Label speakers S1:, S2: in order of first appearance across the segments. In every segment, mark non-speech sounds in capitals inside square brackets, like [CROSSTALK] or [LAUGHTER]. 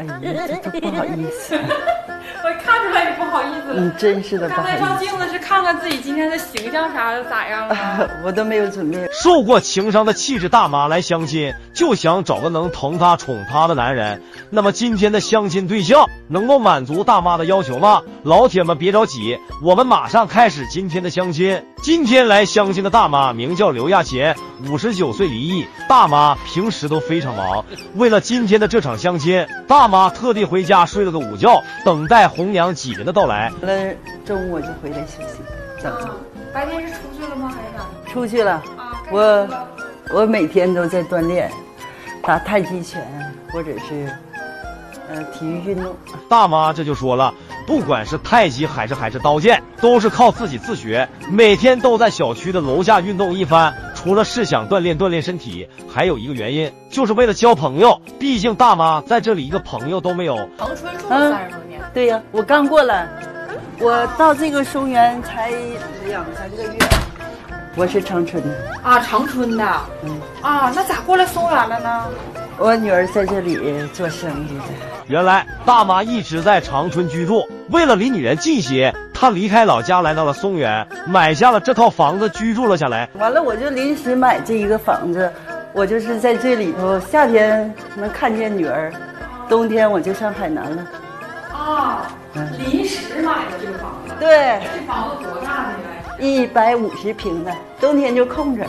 S1: 哎呀，这都不好意思，
S2: 我看出来你不好意思了。
S1: 你真是的不
S2: 刚才照镜子是看看自己今天的形象啥的咋样了？[LAUGHS]
S1: 我都没有准备。
S3: 受过情伤的气质大妈来相亲，就想找个能疼她、宠她的男人。那么今天的相亲对象能够满足大妈的要求吗？老铁们别着急，我们马上开始今天的相亲。今天来相亲的大妈名叫刘亚琴，五十九岁离异。大妈平时都非常忙，为了今天的这场相亲，大妈特地回家睡了个午觉，等待红娘几人的到来。
S1: 完了中午我就回来休息，早上。
S2: 啊，白天是出去了吗？还是咋？
S1: 出去了，我我每天都在锻炼，打太极拳或者是呃体育运动。
S3: 大妈这就说了，不管是太极还是还是刀剑，都是靠自己自学，每天都在小区的楼下运动一番。除了是想锻炼锻炼身体，还有一个原因，就是为了交朋友。毕竟大妈在这里一个朋友都没有。
S2: 长春住
S1: 嗯
S2: 了三十多年，
S1: 对呀、我刚过来，我到这个松原才两三个月。我是长春的，
S2: 啊，长春的，
S1: 嗯，
S2: 啊，那咋过来松原了呢？
S1: 我女儿在这里做生意的。
S3: 原来大妈一直在长春居住，为了离女人近些，她离开老家来到了松原，买下了这套房子居住了下来。
S1: 完了，我就临时买这一个房子，我就是在这里头，夏天能看见女儿，冬天我就上海南了。
S2: 啊，临时买的这个房子，
S1: 对，
S2: 这房子多大呢？
S1: 一百五十平的，冬天就空着。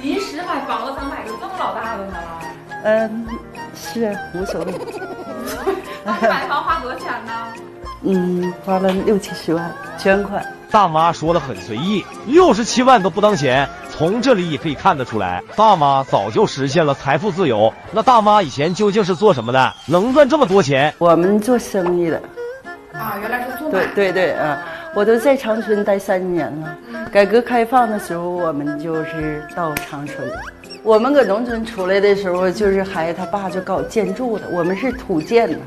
S2: 临时买房子咋买个这么老大的呢？
S1: 嗯，是无所谓。[LAUGHS]
S2: 买房花多少钱呢？
S1: 嗯，花了六七十万全款。
S3: 大妈说的很随意，六十七万都不当钱。从这里也可以看得出来，大妈早就实现了财富自由。那大妈以前究竟是做什么的，能赚这么多钱？
S1: 我们做生意的，
S2: 啊，原来是做买
S1: 对。对对啊，我都在长春待三年了。改革开放的时候，我们就是到长春。我们搁农村出来的时候，就是孩子他爸就搞建筑的，我们是土建的，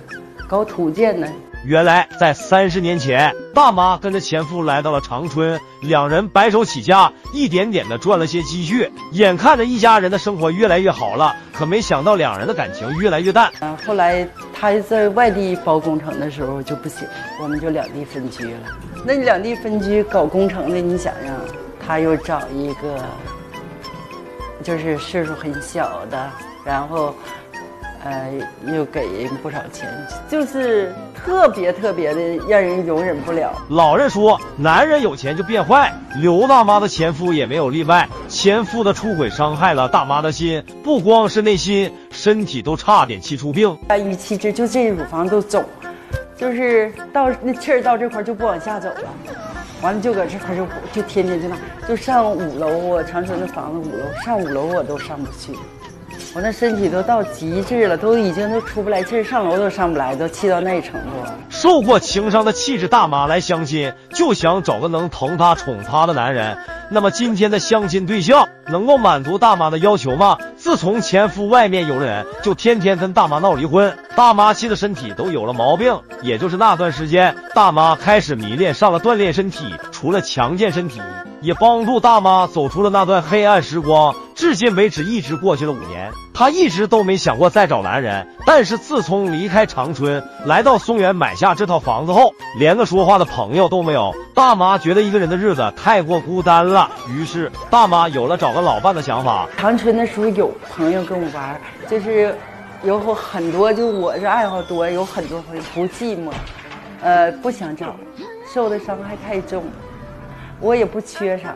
S1: 搞土建的。
S3: 原来在三十年前，大妈跟着前夫来到了长春，两人白手起家，一点点的赚了些积蓄。眼看着一家人的生活越来越好了，可没想到两人的感情越来越淡。
S1: 啊，后来他在外地包工程的时候就不行，我们就两地分居了。那你两地分居搞工程的，你想想，他又找一个就是岁数很小的，然后呃又给人不少钱，就是特别特别的让人容忍不了。
S3: 老人说，男人有钱就变坏，刘大妈的前夫也没有例外。前夫的出轨伤害了大妈的心，不光是内心，身体都差点气出病。
S1: 啊，一气滞，就这乳房都肿，就是到那气儿到这块儿就不往下走了，完了就搁这块儿就就天天就那，就上五楼，我长春的房子五楼，上五楼我都上不去，我那身体都到极致了，都已经都出不来气儿，上楼都上不来，都气到那程度。
S3: 受过情伤的气质大妈来相亲，就想找个能疼她、宠她的男人。那么今天的相亲对象能够满足大妈的要求吗？自从前夫外面有人，就天天跟大妈闹离婚，大妈气的身体都有了毛病。也就是那段时间，大妈开始迷恋上了锻炼身体，除了强健身体，也帮助大妈走出了那段黑暗时光。至今为止，一直过去了五年，她一直都没想过再找男人。但是自从离开长春，来到松原买下这套房子后，连个说话的朋友都没有。大妈觉得一个人的日子太过孤单了，于是大妈有了找个老伴的想法。
S1: 长春的时候有朋友跟我玩，就是有很多，就我是爱好多，有很多朋友不寂寞，呃，不想找，受的伤害太重，我也不缺啥。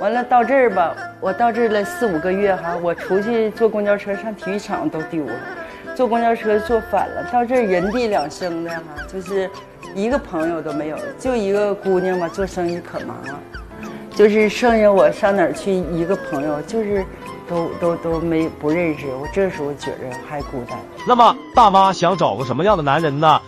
S1: 完了到这儿吧，我到这儿了四五个月哈，我出去坐公交车上体育场都丢了，坐公交车坐反了，到这儿人地两生的哈，就是一个朋友都没有，就一个姑娘吧，做生意可忙了。就是剩下我上哪儿去一个朋友，就是都都都没不认识，我这时候觉着还孤单，
S3: 那么大妈想找个什么样的男人呢？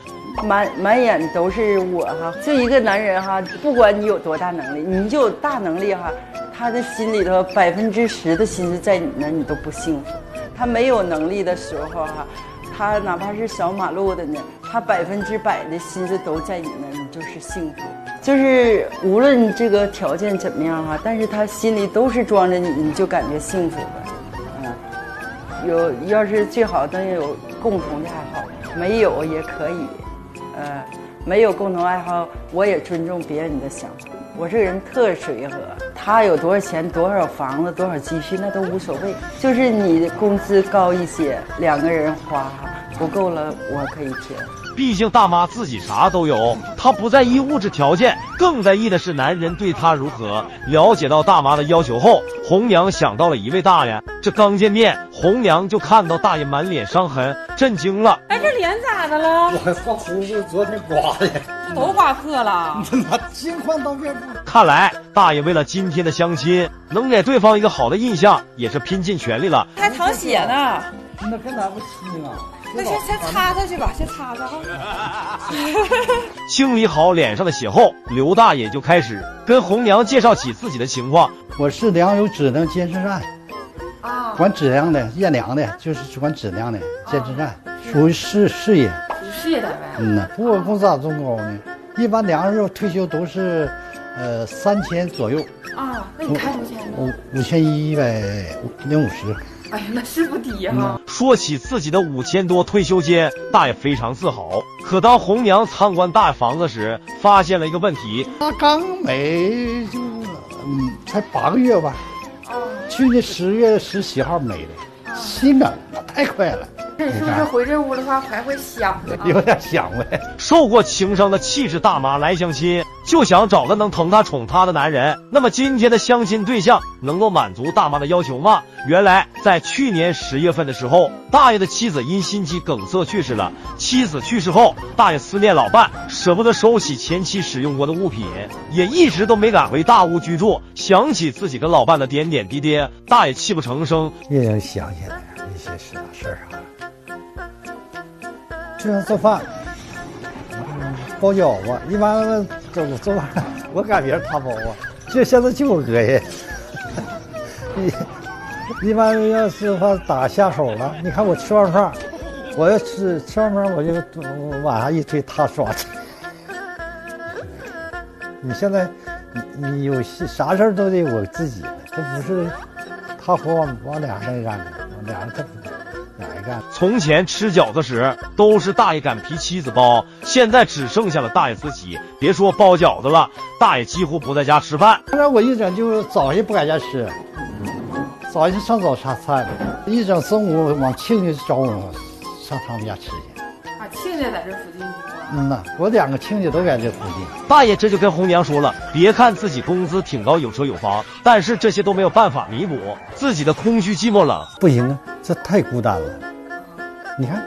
S1: 满满眼都是我哈，就一个男人哈，不管你有多大能力，你就有大能力哈，他的心里头百分之十的心思在你那，你都不幸福。他没有能力的时候哈，他哪怕是扫马路的呢，他百分之百的心思都在你那，你就是幸福。就是无论这个条件怎么样哈，但是他心里都是装着你，你就感觉幸福了。嗯，有要是最好能有共同的爱好。没有也可以，呃，没有共同爱好，我也尊重别人的想法。我这个人特随和，他有多少钱、多少房子、多少积蓄那都无所谓，就是你工资高一些，两个人花不够了，我可以添。
S3: 毕竟大妈自己啥都有，她不在意物质条件，更在意的是男人对她如何。了解到大妈的要求后，红娘想到了一位大爷。这刚见面，红娘就看到大爷满脸伤痕，震惊了。
S2: 哎，这脸咋的了？
S4: 我说胡子昨天刮的，
S2: 都刮破了。
S4: 那金矿刀片不？
S3: 看来大爷为了今天的相亲，能给对方一个好的印象，也是拼尽全力了。
S2: 还淌血呢。
S4: 那跟咱不亲啊？
S2: 那先先擦擦去吧，先擦擦哈。[LAUGHS]
S3: 清理好脸上的血后，刘大爷就开始跟红娘介绍起自己的情况。
S4: 我是粮油质量监测站，
S2: 啊，
S4: 管质量的、验粮的，就是管质量的监测站，属于事事业。
S2: 事业单位。
S4: 嗯呐，不过工资咋这么高呢？一般粮食退休都是，呃，三千左右，
S2: 啊，那你开多少钱呢？
S4: 五五千一百零五十。
S2: 哎呀，那是不低哈。
S3: 说起自己的五千多退休金，大爷非常自豪。可当红娘参观大爷房子时，发现了一个问题：
S4: 他刚没就，嗯，才八个月吧，去年十月十七号没的，心梗，太快了，
S2: 那你是不是回这屋的话还会想啊？
S4: 有点想呗。
S3: 受过情伤的气质大妈来相亲，就想找个能疼她宠她的男人。那么今天的相亲对象能够满足大妈的要求吗？原来在去年十月份的时候，大爷的妻子因心肌梗塞去世了。妻子去世后，大爷思念老伴，舍不得收起前妻使用过的物品，也一直都没敢回大屋居住。想起自己跟老伴的点点滴滴，大爷泣不成声。
S4: 也要想起来一些实打事儿就像做饭，包饺子，一般这 [LAUGHS] 我做饭，我擀别人他包啊，这现在就我哥呀。[LAUGHS] 一一般要是话打下手了，你看我吃完饭，我要吃吃完饭我就晚上一推他刷去。[LAUGHS] 你现在你你有些啥事儿都得我自己，这不是他活往往俩人干的，往俩人他哪一个。
S3: 从前吃饺子时都是大爷擀皮，妻子包，现在只剩下了大爷自己。别说包饺子了，大爷几乎不在家吃饭。
S4: 那我一整就早上不在家吃，早上上早茶菜，一整中午往亲戚找我上他们家吃去。
S2: 啊，亲家在这附近。
S4: 嗯呐，我两个亲家都在这附近。
S3: 大爷这就跟红娘说了，别看自己工资挺高，有车有房，但是这些都没有办法弥补自己的空虚、寂寞、冷。
S4: 不行啊，这太孤单了。你看，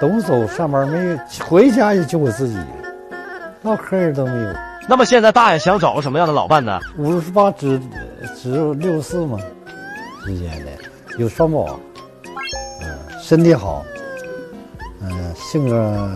S4: 都走上班没有，回家也就我自己，唠嗑人都没有。
S3: 那么现在大爷想找个什么样的老伴呢？
S4: 五十八只只有六十四嘛之间的，有双保，嗯、身体好，嗯、性格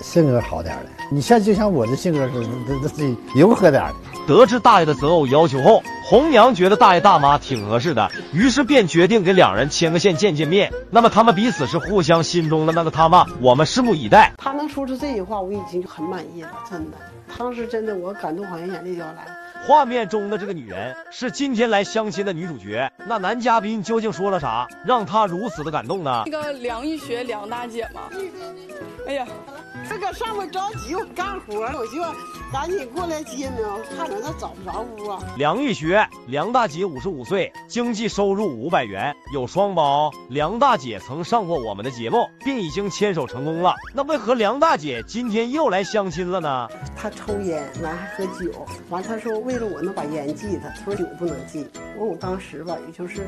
S4: 性格好点的。你像就像我的性格是这这这柔和点的。
S3: 得知大爷的择偶要求后，红娘觉得大爷大妈挺合适的，于是便决定给两人牵个线见见面。那么他们彼此是互相心中的那个他吗？我们拭目以待。
S5: 他能说出这句话，我已经很满意了，真的。当时真的我感动好像眼泪就要来了。
S3: 画面中的这个女人是今天来相亲的女主角，那男嘉宾究竟说了啥，让她如此的感动呢？
S6: 那个梁玉学梁大姐嘛，哎呀，
S5: 这个上面着急，我干活，我就赶紧过来接呢。我看着他找不着屋啊。
S3: 梁玉学，梁大姐五十五岁，经济收入五百元，有双胞。梁大姐曾上过我们的节目，并已经牵手成功了。那为何梁大姐今天又来相亲了呢？
S5: 她抽烟，完还喝酒，完她说为了我能把烟戒他，他说酒不能戒。完我当时吧，也就是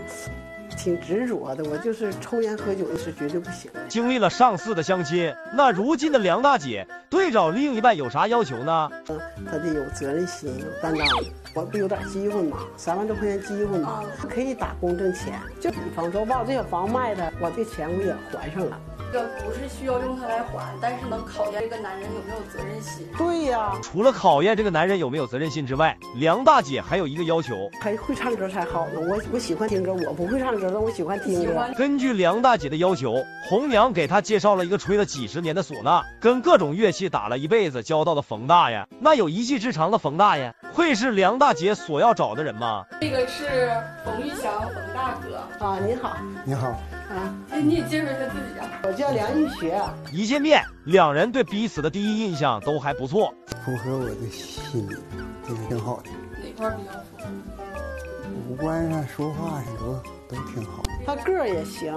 S5: 挺执着的，我就是抽烟喝酒是绝对不行的。
S3: 经历了上次的相亲，那如今的梁大姐对找另一半有啥要求呢？
S5: 嗯，他得有责任心，有担当。我不有点机会嘛，三万多块钱机会嘛，可以打工挣钱。就比方说，把我这个房卖了，我这钱我也还上了。
S6: 这个不是需要用它来还，但是能考验这个男人有没有责任心。
S5: 对呀、
S3: 除了考验这个男人有没有责任心之外，梁大姐还有一个要求。
S5: 还会唱歌才好呢。我我喜欢听歌，我不会唱歌，但我喜欢听歌。
S6: 喜欢
S3: 根据梁大姐的要求，红娘给她介绍了一个吹了几十年的唢呐，跟各种乐器打了一辈子交道的冯大爷。那有一技之长的冯大爷，会是梁大姐所要找的人吗？
S6: 这个是冯玉祥，冯大哥。
S5: 啊，您好，
S4: 您好，
S7: 啊，
S6: 哎，你也介绍一下自己啊。
S7: 我叫梁玉学，
S3: 一见面，两人对彼此的第一印象都还不错。
S8: 符合我的心理，这个挺好的。
S6: 哪块儿比较符合？
S8: 五官上、说话上都都挺好。
S7: 他个儿也行，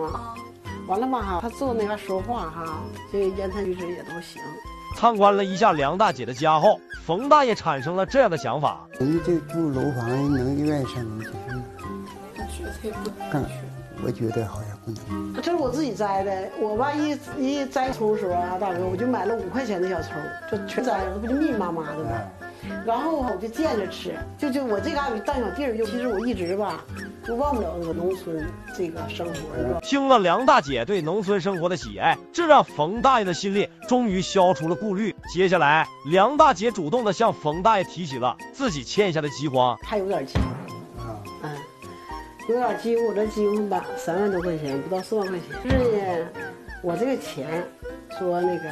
S7: 完了吧哈，他坐那嘎说话哈，这个言谈举止也都行。
S3: 参观了一下梁大姐的家后，冯大爷产生了这样的想法：
S8: 人家这住楼房能愿生，就是
S6: 我觉得他也不
S8: 干。我觉得好像不能。
S7: 这是我自己摘的，我吧一一摘葱的时候啊，大哥我就买了五块钱的小葱，就全摘了，不就密密麻麻的吗？然后我就见着吃，就就我这嘎有大小地儿，就其实我一直吧就忘不了那个农村这个生活。
S3: 听了梁大姐对农村生活的喜爱，这让冯大爷的心里终于消除了顾虑。接下来，梁大姐主动的向冯大爷提起了自己欠下的饥荒，
S7: 还有点饥荒，啊，嗯，有点饥荒，我这饥荒吧，三万多块钱，不到四万块钱。就是呢，我这个钱，说那个。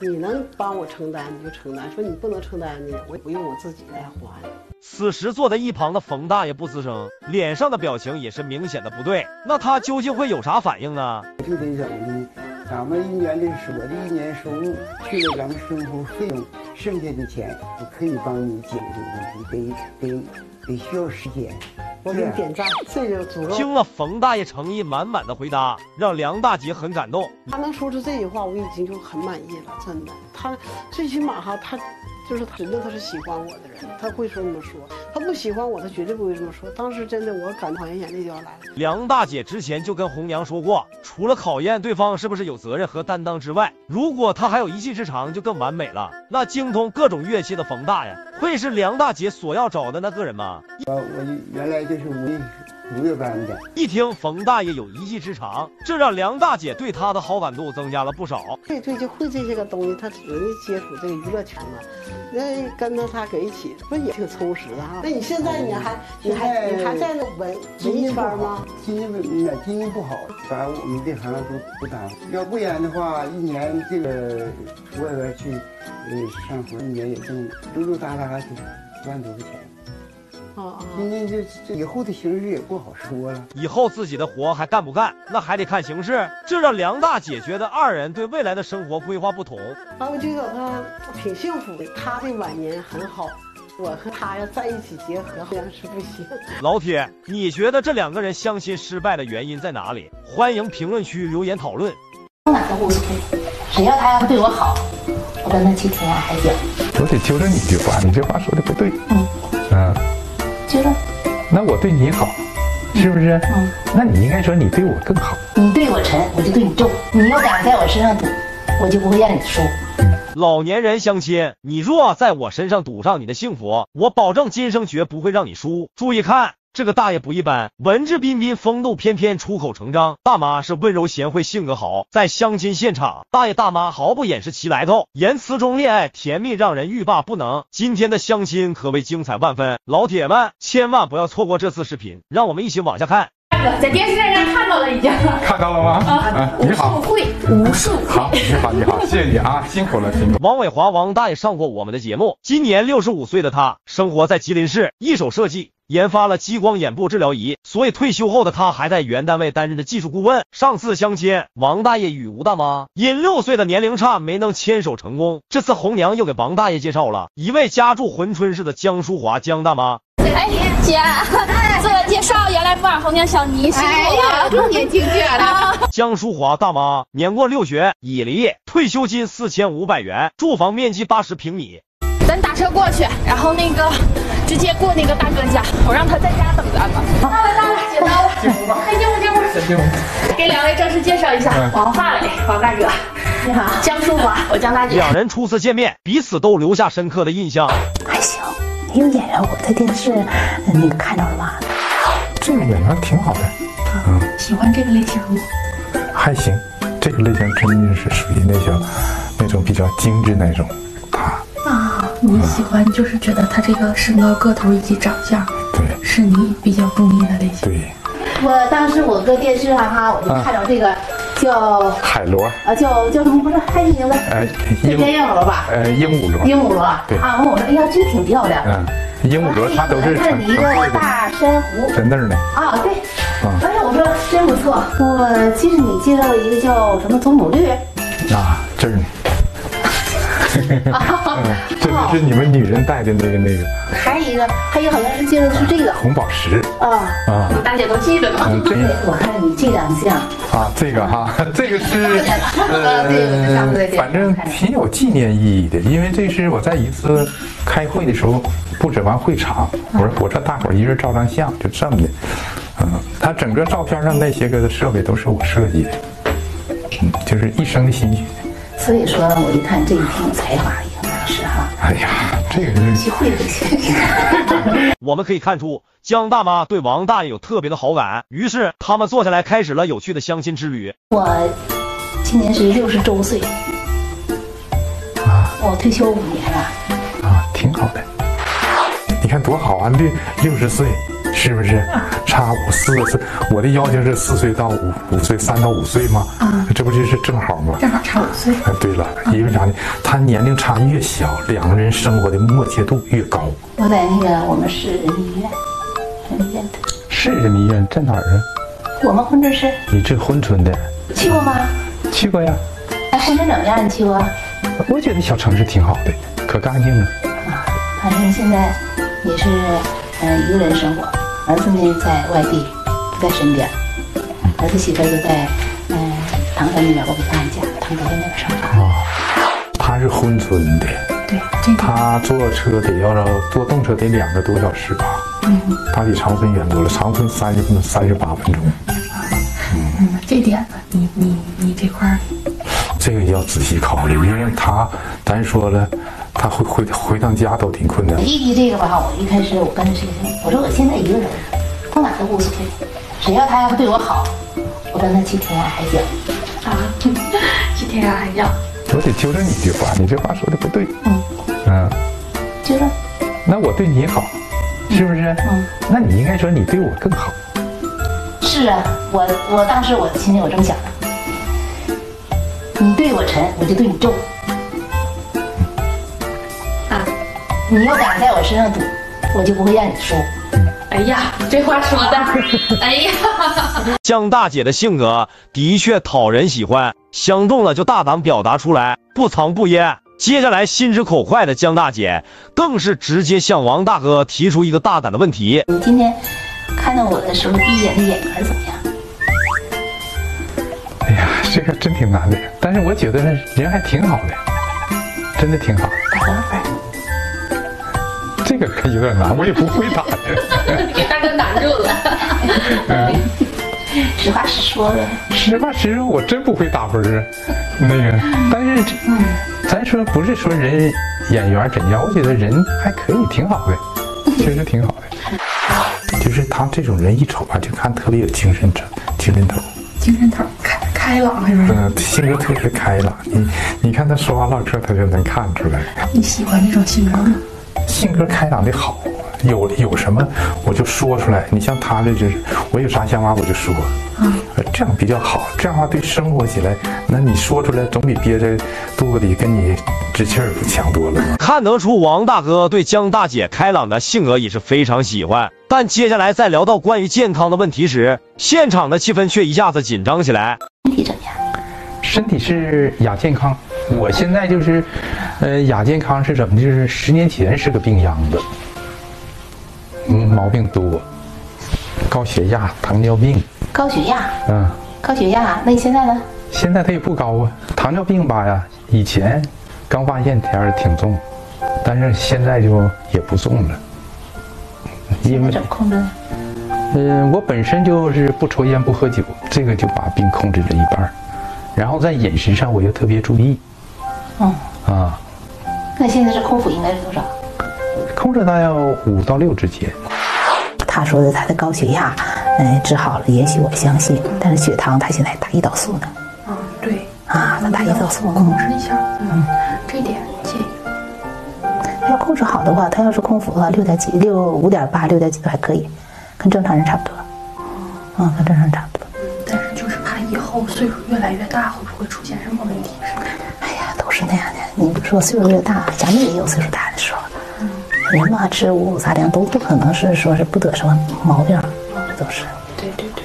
S7: 你能帮我承担你就承担，说你不能承担呢，我也不用我自己来还。
S3: 此时坐在一旁的冯大爷不吱声，脸上的表情也是明显的不对。那他究竟会有啥反应呢？
S8: 就得怎么的？咱们一年的我的一年收入去了咱们生活费用，剩下的钱我可以帮你解决这个问题，得得得需要时间。
S7: 我给你点赞，这就足够。
S3: 听了冯大爷诚意满满的回答，让梁大姐很感动。
S7: 他能说出这句话，我已经就很满意了，真的。他最起码哈，他就是真的他是喜欢我的人，他会说那么说。他不喜欢我，他绝对不会这么说。当时真的，我感好像眼泪就要来了。
S3: 梁大姐之前就跟红娘说过，除了考验对方是不是有责任和担当之外，如果他还有一技之长，就更完美了。那精通各种乐器的冯大爷，会是梁大姐所要找的那个人吗？
S8: 我我原来就是五五月班的。
S3: 一听冯大爷有一技之长，这让梁大姐对他的好感度增加了不少。
S7: 对对，就会这些个东西，他人家接触这个娱乐圈嘛，那跟着他搁一起，不也挺充实的哈？那你现在你还你还你还在那文文艺班吗？
S8: 经济那经济不好，把我们这行都不当。要不然的话，一年这个外边去呃上活，一年也挣溜溜达达的一万多块钱。今天这这以后的形势也不好说了。
S3: 以后自己的活还干不干，那还得看形势。这让梁大姐觉得二人对未来的生活规划不同。
S7: 啊，我觉得他挺幸福的，他的晚年很好。我和他要在一起结合，好像是不行。
S3: 老铁，你觉得这两个人相亲失败的原因在哪里？欢迎评论区留言讨论。
S9: 哪个无所谓，只要他要对我好，我跟他去天涯海角。
S10: 我得纠正你一句话，你这话说的不对。嗯。嗯。那我对你好，是不是？嗯，那你应该说你对我更好。
S9: 你对我沉，我就对你重。你要敢在我身上赌，我就不会让你输。
S3: 老年人相亲，你若在我身上赌上你的幸福，我保证今生绝不会让你输。注意看。这个大爷不一般，文质彬彬，风度翩翩，出口成章。大妈是温柔贤惠，性格好。在相亲现场，大爷大妈毫不掩饰其来头，言辞中恋爱甜蜜，让人欲罢不能。今天的相亲可谓精彩万分，老铁们千万不要错过这次视频，让我们一起往下看。
S11: 在电视上看到了，已经
S10: 看到了吗？
S11: 啊，你好，会无数
S10: 好，你好，你好，[LAUGHS] 谢谢你啊，辛苦了，辛苦。
S3: 王伟华，王大爷上过我们的节目，今年六十五岁的他，生活在吉林市，一手设计。研发了激光眼部治疗仪，所以退休后的他还在原单位担任着技术顾问。上次相亲，王大爷与吴大妈因六岁的年龄差没能牵手成功。这次红娘又给王大爷介绍了一位家住珲春市的江淑华江大妈。
S12: 哎，姐，介绍，原来木耳红娘小妮辛苦了，
S13: 重点听姐的。
S3: 江淑华大妈年过六旬，已离业，退休金四千五百元，住房面积八十平米。
S12: 咱打车过去，然后那个直接过那个大哥家，我让他在家等咱们。到了到了，姐到了，进屋进屋进屋。进屋。给两位正式介绍一下，王大伟，王大哥。你好，江淑华，我江大姐。
S3: 两人初次见面，彼此都留下深刻的印象。
S9: 还行，那个演员我在电视那个看着了吗？
S10: 这个演员挺好的。
S12: 嗯，喜欢这个类型吗？
S10: 还行，这个类型真的是属于那种那种比较精致那种。
S12: 啊你喜欢就是觉得他这个身高个头以及长相，
S10: 对，
S12: 是你比较中意的类型。
S10: 对，
S9: 我当时我搁电视上哈，我就看着这个叫
S10: 海螺
S9: 啊，叫叫什么不是还名字？呃，叫边燕螺吧？
S10: 呃，鹦鹉螺。
S9: 鹦鹉螺。
S10: 对
S9: 啊，问我说，哎呀，这个挺漂亮。嗯。[LAUGHS]
S10: 鹦鹉螺它都是
S9: 看你一个大珊瑚
S10: 在那儿呢。
S9: 啊，对。
S10: 啊
S9: 哎呀，我说真不错。我记得你介绍一个叫什么祖母绿，
S10: 啊，这儿呢。嗯 [LAUGHS] [LAUGHS] 这个是你们女人戴的那个那个。
S9: 还有一个，还有好像是介绍的是这个。
S10: 红宝石。
S9: 啊。
S10: 啊。
S14: 大家都记得呢。
S10: 嗯，这
S9: 我看你这两项，
S10: 啊，这个哈，[LAUGHS] 这个是
S9: 呃
S10: 反正挺有纪念意义的，因为这是我在一次开会的时候布置完会场，我说我说大伙儿一人照张相，就这么的，嗯，他整个照片上那些个设备都是我设计的，嗯，就是一生的心血。
S9: 所以说我一看这一挺有才华的一个男士哈，
S10: 哎呀，这个是
S9: 去会这些。[LAUGHS]
S3: 我们可以看出，江大妈对王大爷有特别的好感，于是他们坐下来开始了有趣的相亲之旅。
S9: 我今年是六十周岁，
S10: 啊
S9: 我退休五年了。
S10: 啊，挺好的。你看多好啊，六六十岁，是不是？差五四岁，我的要求是四岁到五五岁，三到五岁吗？啊，这不就是正好吗？
S9: 正好差五岁。
S10: 哎，对了，因为啥呢？他年龄差越小，两个人生活的默契度越高。
S9: 我在那个我们市人民医院，人民医院的，
S10: 是人民医院在哪儿啊？
S9: 我们珲春市
S10: 你这珲春的，
S9: 去过吗？
S10: 去过呀？
S9: 哎，珲春怎么样？你去过？
S10: 我觉得小城市挺好的，可干净了。
S9: 啊，反正现在也是嗯、呃一个人生活，儿子呢在外地，不在身边，儿子媳妇儿就在嗯、唐山那边，我给他们家，唐山那边上班。
S10: 哦，他是珲春的，
S9: 对，这个
S10: 他坐车得要坐动车得两个多小时吧？
S9: 嗯
S10: 他比长春远多了，长春三十分三十八分钟。
S9: 嗯，这点呢你你你这块儿
S10: 这个要仔细考虑，因为他咱说了，他回回回趟家都挺困难。
S9: 弟弟这个吧，我一开始我跟他说，我说我现在一个人，到哪都无所谓，只要他要对我好，我跟他去天涯海角。
S14: 啊，去天涯海角。
S10: 我得纠正你一句话，你这话说的不对。
S9: 嗯
S10: 嗯，
S9: 纠正
S10: 那我对你好，是不是？
S9: 嗯，
S10: 那你应该说你对我更好。
S9: 是啊，我我当时我心里我这么想的，你对我沉，我就对你重。你要敢在我身上赌，我就不会让你输。
S14: 哎呀，这话说的，[LAUGHS] 哎呀，[LAUGHS]
S3: 江大姐的性格的确讨人喜欢，相中了就大胆表达出来，不藏不掖。接下来心直口快的江大姐更是直接向王大哥提出一个大胆的问题：
S9: 你今天看到我的时候，第一眼的眼神怎么样？
S10: 哎呀，这个真挺难的，但是我觉得人还挺好的，真的挺好。
S9: 打多少分？
S10: 这个可有点难，我也不会打的。[LAUGHS]
S14: 给大哥难住了。
S10: 嗯，[LAUGHS]
S9: 实话实说呗。
S10: 实话实说，我真不会打分儿啊。那个，但是这，咱说不是说人演员怎样，我觉得人还可以，挺好的，确实挺好的。就是他这种人一瞅啊，就看特别有精神头，精神头。
S14: 精神头开开朗是不是？
S10: 嗯，性格特别开朗。你你看他说话唠嗑，他就能看出来。
S14: 你喜欢这种性格吗？
S10: 性格开朗的好，有有什么我就说出来。你像他这就是，我有啥想法我就说，
S14: 嗯，
S10: 这样比较好。这样的话对生活起来，那你说出来总比憋在肚子里跟你置气儿不强多了吗？
S3: 看得出王大哥对江大姐开朗的性格也是非常喜欢。但接下来在聊到关于健康的问题时，现场的气氛却一下子紧张起来。
S9: 身体怎么样？
S10: 身体是亚健康，我现在就是，呃，亚健康是怎么？就是十年前是个病秧子，嗯，毛病多，高血压、糖尿病，
S9: 高血压，
S10: 嗯，
S9: 高血压，那你现在呢？
S10: 现在它也不高啊。糖尿病吧呀，以前刚发现前儿挺重，但是现在就也不重了，因为
S9: 怎么控制的？
S10: 嗯，我本身就是不抽烟不喝酒，这个就把病控制了一半儿然后在饮食上我又特别注意
S9: 嗯，
S10: 啊，
S9: 那现在这空腹应该是多少？
S10: 控制到要五到六之间。
S9: 他说的他的高血压，嗯，治好了，也许我相信，但是血糖他现在打胰岛素呢。
S14: 嗯，对。
S9: 啊，他打胰岛素
S14: 控制一下，嗯，这点建议。
S9: 要控制好的话，他要是空腹的话，六点几、六五点八、六点几都还可以，跟正常人差不多。嗯，跟正常人差不多。
S14: 但是就是怕以后岁数越来越大，会不会出现什么问题？是
S9: 那样的。你不说岁数越大，咱们也有岁数大的时候。人嘛，吃五谷杂粮都不可能是说是不得什么毛病，这都是。
S11: 对对对。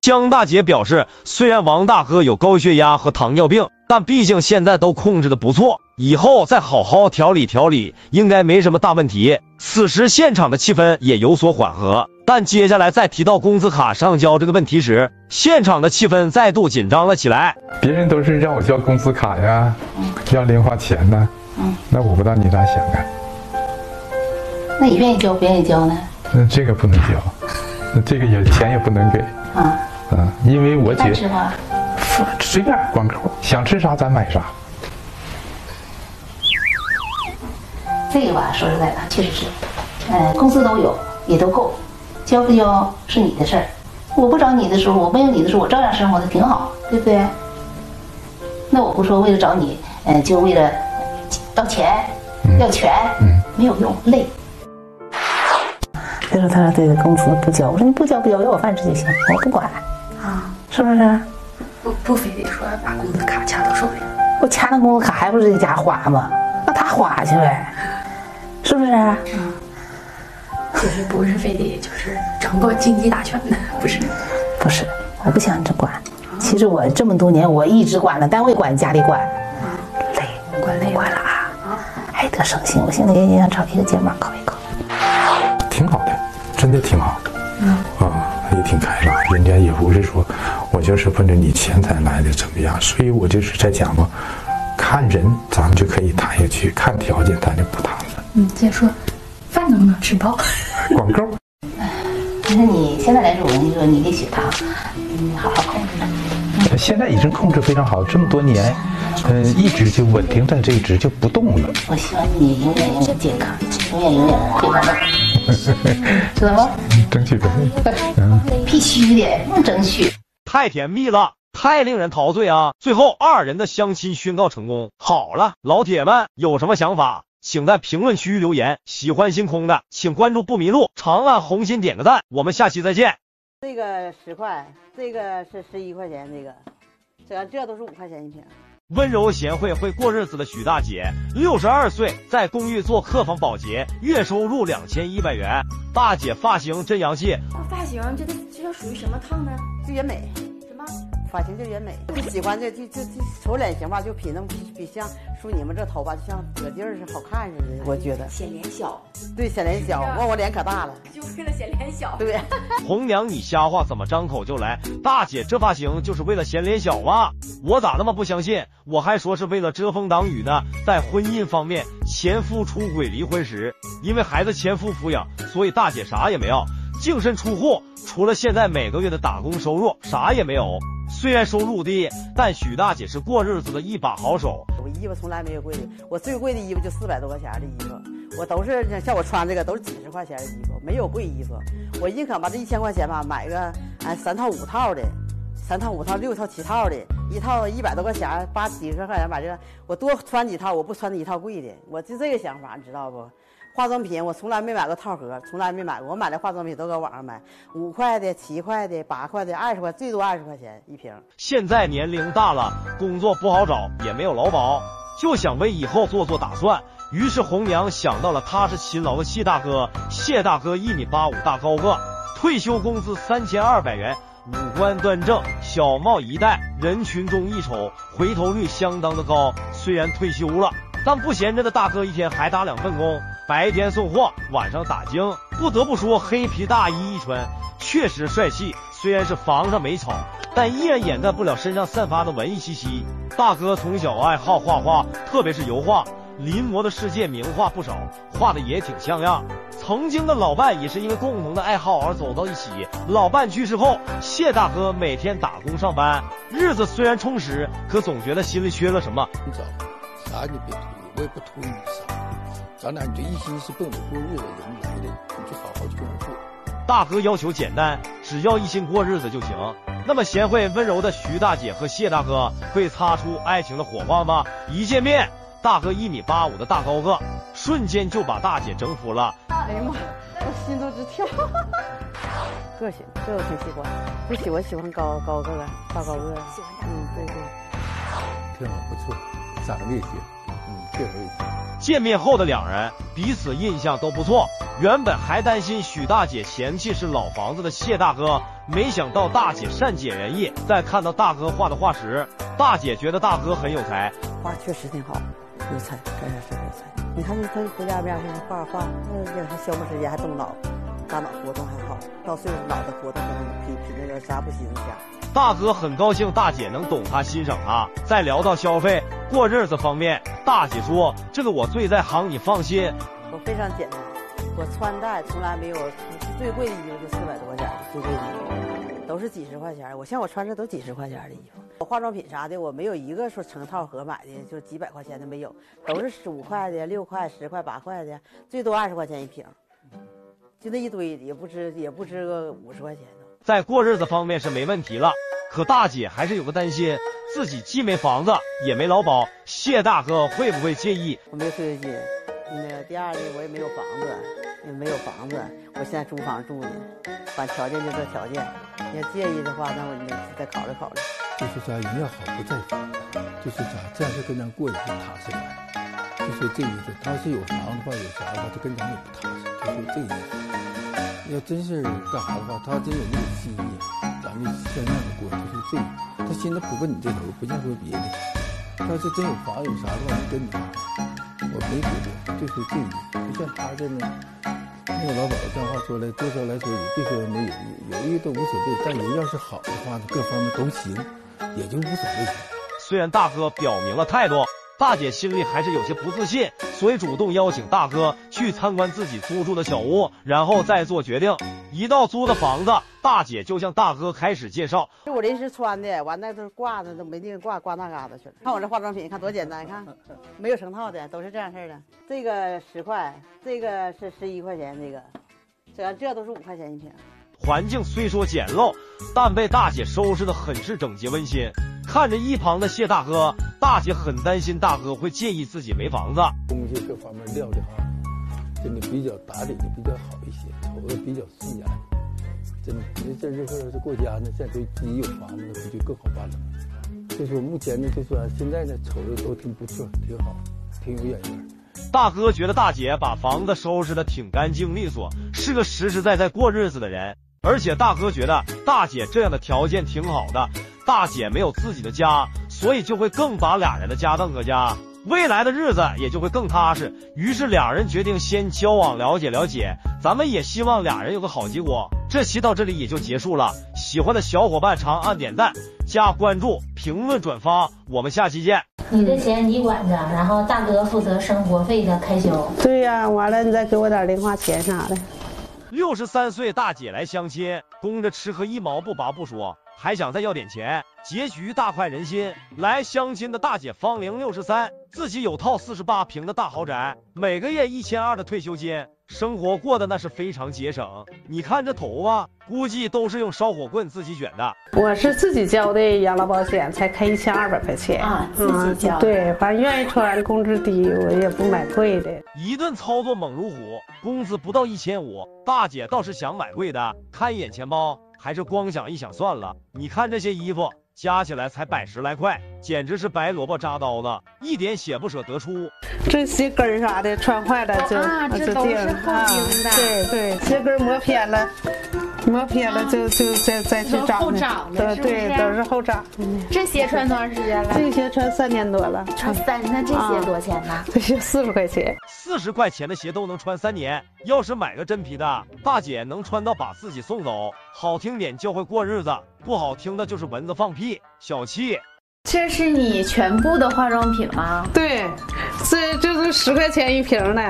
S3: 江大姐表示，虽然王大哥有高血压和糖尿病，但毕竟现在都控制的不错，以后再好好调理调理，应该没什么大问题。此时现场的气氛也有所缓和，但接下来再提到工资卡上交这个问题时，现场的气氛再度紧张了起来。
S10: 别人都是让我交工资卡呀，要零花钱呢，
S9: 嗯，
S10: 那我不知道你咋想的？
S9: 那你愿意交不愿意交呢？
S10: 那这个不能交，那这个也钱也不能给
S9: 啊。
S10: 啊，因为我觉
S9: 吃吗？
S10: 随便管口，想吃啥咱买啥。
S9: 这个吧，说实在的，确实是，呃，工资都有，也都够，交不交是你的事儿。我不找你的时候，我没有你的时候，我照样生活的挺好，对不对？那我不说为了找你，呃，就为了要钱、要权，
S10: 嗯，
S9: 没有用，累。他说：“他说这个工资不交，我说你不交不交，要我饭吃就行，我不管。”
S11: 啊，
S9: 是不是？
S11: 不不非得说把工资卡掐到手里，
S9: 我掐那工资卡还不是在家花吗？那他花去呗，是不是？
S11: 嗯，就是不是非得就是掌握经济大权的，不是？
S9: 不是，我不想你这管。其实我这么多年我一直管了，单位管，家里管，累，
S11: 管累
S9: 管了啊，还得省心。我现在也想找一个肩膀靠一靠。
S10: 挺好的，真的挺好。
S9: 嗯
S10: 啊。也挺开朗，人家也不是说我就是奔着你钱财来的怎么样，所以我就是在讲嘛，看人咱们就可以谈下去，看条件咱就不谈了。
S11: 嗯，接着说，饭能不能吃饱？
S10: 管够。
S9: 但是你现在来说，我跟你说，你的血糖，嗯，好好控制。
S10: 现在已经控制非常好，这么多年，嗯，一直就稳定在这一值就不动了。
S9: 我希望你永远永远健康，永远永远别发胖。知道吗？
S10: 争取呗，
S9: 嗯，必须的，不争取。
S3: 太甜蜜了，太令人陶醉啊！最后二人的相亲宣告成功。好了，老铁们有什么想法，请在评论区留言。喜欢星空的，请关注不迷路，长按红心点个赞。我们下期再见。
S15: 这个十块，这个是十一块钱，这个，这这都是五块钱一瓶。
S3: 温柔贤惠会过日子的许大姐，六十二岁，在公寓做客房保洁，月收入两千一百元。大姐发型真洋气，
S6: 发型这这叫属于什么烫呢？
S15: 这也美。发型就也美，就喜欢这就就就瞅脸型吧，就比那比比像梳你们这头发，就像得劲儿似的，好看似的。我觉得
S6: 显脸小，
S15: 对，显脸小。问我脸可大了，
S6: 就为了显脸小。
S15: 对，
S3: 红娘你瞎话怎么张口就来？大姐这发型就是为了显脸小吗？我咋那么不相信？我还说是为了遮风挡雨呢。在婚姻方面，前夫出轨离婚时，因为孩子前夫抚养，所以大姐啥也没要，净身出户，除了现在每个月的打工收入，啥也没有。虽然收入低，但许大姐是过日子的一把好手。
S15: 我衣服从来没有贵的，我最贵的衣服就四百多块钱的衣服，我都是像我穿这个都是几十块钱的衣服，没有贵衣服。我宁可把这一千块钱吧买个哎三套五套的，三套五套六套七套的，一套一百多块钱八几十块钱买这个，我多穿几套，我不穿那一套贵的，我就这个想法，你知道不？化妆品我从来没买过套盒，从来没买过。我买的化妆品都搁网上买，五块的、七块的、八块的、二十块，最多二十块钱一瓶。
S3: 现在年龄大了，工作不好找，也没有劳保，就想为以后做做打算。于是红娘想到了他是勤劳的谢大哥。谢大哥一米八五大高个，退休工资三千二百元，五官端正，小帽一戴，人群中一瞅，回头率相当的高。虽然退休了。但不闲着的大哥一天还打两份工，白天送货，晚上打更。不得不说，黑皮大衣一穿，确实帅气。虽然是房上没草，但依然掩盖不了身上散发的文艺气息。大哥从小爱好画画，特别是油画，临摹的世界名画不少，画的也挺像样。曾经的老伴也是因为共同的爱好而走到一起。老伴去世后，谢大哥每天打工上班，日子虽然充实，可总觉得心里缺了什么。
S16: 啥你别图，我也不图你啥。咱俩你这一心是奔我过日子人来的，你就好好去跟我过。
S3: 大哥要求简单，只要一心过日子就行。那么贤惠温柔的徐大姐和谢大哥会擦出爱情的火花吗？一见面，大哥一米八五的大高个，瞬间就把大姐征服了。
S15: 哎呀妈，我心都直跳。个性，这我挺喜欢。不喜欢喜欢高高个的，大高个。
S6: 喜欢
S15: 嗯，对对。
S16: 挺好，不错。长得也行，嗯，确实也行。
S3: 见面后的两人彼此印象都不错。原本还担心许大姐嫌弃是老房子的谢大哥，没想到大姐善解人意。在看到大哥画的画时，大姐觉得大哥很有才，
S5: 画确实挺好，有才，真是是有才。你看他回家边上画画，那也还消磨时间，还动脑，大脑活动还好。到岁数脑袋活动可能比比那个啥不行强。
S3: 大哥很高兴大姐能懂他、欣赏他。在聊到消费、过日子方面，大姐说：“这个我最在行，你放心。
S5: 我非常简单，我穿戴从来没有最贵的衣服就四百多块钱，最贵的衣服都是几十块钱。我像我穿这都几十块钱的衣服。我化妆品啥的，我没有一个说成套盒买的，就几百块钱的没有，都是十五块的、六块、十块、八块的，最多二十块钱一瓶。就那一堆，也不值，也不值个五十块钱。”
S3: 在过日子方面是没问题了，可大姐还是有个担心，自己既没房子也没劳保，谢大哥会不会介意？
S5: 我没有退休金，那个第二呢，我也没有房子，也没有房子，我现在租房住呢，反正条件就这条件，你要介意的话，那我你再考虑考虑。
S16: 就是说人要好不在房，就是咱这样就跟咱过也不踏实点。就是这意思，他是有房的话有啥的话，就跟咱也不踏实，就是这意思。要真是干啥的话，他真有那个心意，咱们像样的过，就是这。他心里不奔你这头，不像说别的。他是真有房有啥的话，就跟你谈。我没觉得，就是这意不像他这呢，那个老鸨这话说来，多说来说也别说没有，有一个都无所谓。但人要是好的话呢，各方面都行，也就无所谓。
S3: 虽然大哥表明了态度。大姐心里还是有些不自信，所以主动邀请大哥去参观自己租住的小屋，然后再做决定。一到租的房子，大姐就向大哥开始介绍。
S5: 这我临时穿的，完那都挂的都没地方挂，挂那嘎达去了。看我这化妆品，看多简单，看没有成套的，都是这样式的。这个十块，这个是十一块钱，这个，这这都是五块钱一瓶。
S3: 环境虽说简陋，但被大姐收拾的很是整洁温馨。看着一旁的谢大哥，大姐很担心大哥会介意自己没房子。
S16: 东西各方面料的哈，真的比较打理的比较好一些，瞅着比较顺眼。真的，你这日后要是过家呢，再对自己有房子，不就更好办了吗？就说目前呢，就说现在呢，瞅着都挺不错，挺好，挺有眼缘。
S3: 大哥觉得大姐把房子收拾的挺干净利索，是个实实在在过日子的人。而且大哥觉得大姐这样的条件挺好的，大姐没有自己的家，所以就会更把俩人的家当个家，未来的日子也就会更踏实。于是两人决定先交往了解了解，咱们也希望俩人有个好结果。这期到这里也就结束了，喜欢的小伙伴长按点赞、加关注、评论、转发，我们下期见。
S9: 你的钱你管着，然后大哥负责生活费的开销。
S5: 对呀，完了你再给我点零花钱啥的。
S3: 六十三岁大姐来相亲，供着吃喝一毛不拔不说，还想再要点钱，结局大快人心。来相亲的大姐芳龄六十三，自己有套四十八平的大豪宅，每个月一千二的退休金，生活过得那是非常节省。你看这头发，估计都是用烧火棍自己卷的。
S5: 我是自己交的养老保险，才开一千二百块钱
S9: 啊，自己交。
S5: 对，反正愿意穿，工资低，我也不买贵的。
S3: 一顿操作猛如虎，工资不到一千五，大姐倒是想买贵的，看一眼钱包，还是光想一想算了。你看这些衣服，加起来才百十来块，简直是白萝卜扎刀子，一点血不舍得出。
S5: 这鞋跟儿啥的穿坏了就
S14: 这都是后钉的，
S5: 对对，鞋跟磨偏了。磨偏了就就再再去长，
S14: 后长的，
S5: 对，都是后长。
S14: 这鞋穿多长时间了？
S5: 这鞋穿三年多了。
S14: 穿三，那这鞋多少钱呢？
S5: 这鞋四十块钱。
S3: 四十块钱的鞋都能穿三年，要是买个真皮的，大姐能穿到把自己送走。好听点叫会过日子，不好听的就是蚊子放屁，小气。
S14: 这是你全部的化妆品吗？
S5: 对，这这是十块钱一瓶的。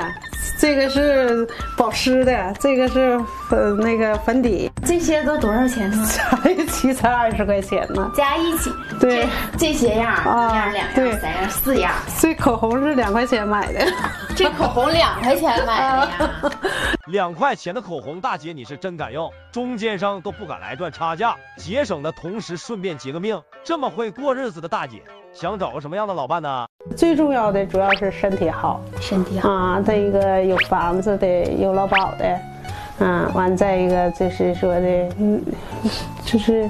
S5: 这个是保湿的，这个是粉那个粉底，
S14: 这些都多少钱呢？
S5: 加一起才二十块钱呢。
S14: 加一起，
S5: 对，
S14: 这些样一样、两样、三样、四样。
S5: 这口红是两块钱买的，[LAUGHS]
S14: 这口红两块钱买的呀。[LAUGHS]
S3: 两块钱的口红，大姐你是真敢用，中间商都不敢来赚差价，节省的同时顺便结个命。这么会过日子的大姐。想找个什么样的老伴呢？
S5: 最重要的主要是身体好，
S14: 身体好
S5: 啊。再一个有房子的，有劳保的，嗯，完再一个就是说的，嗯，就是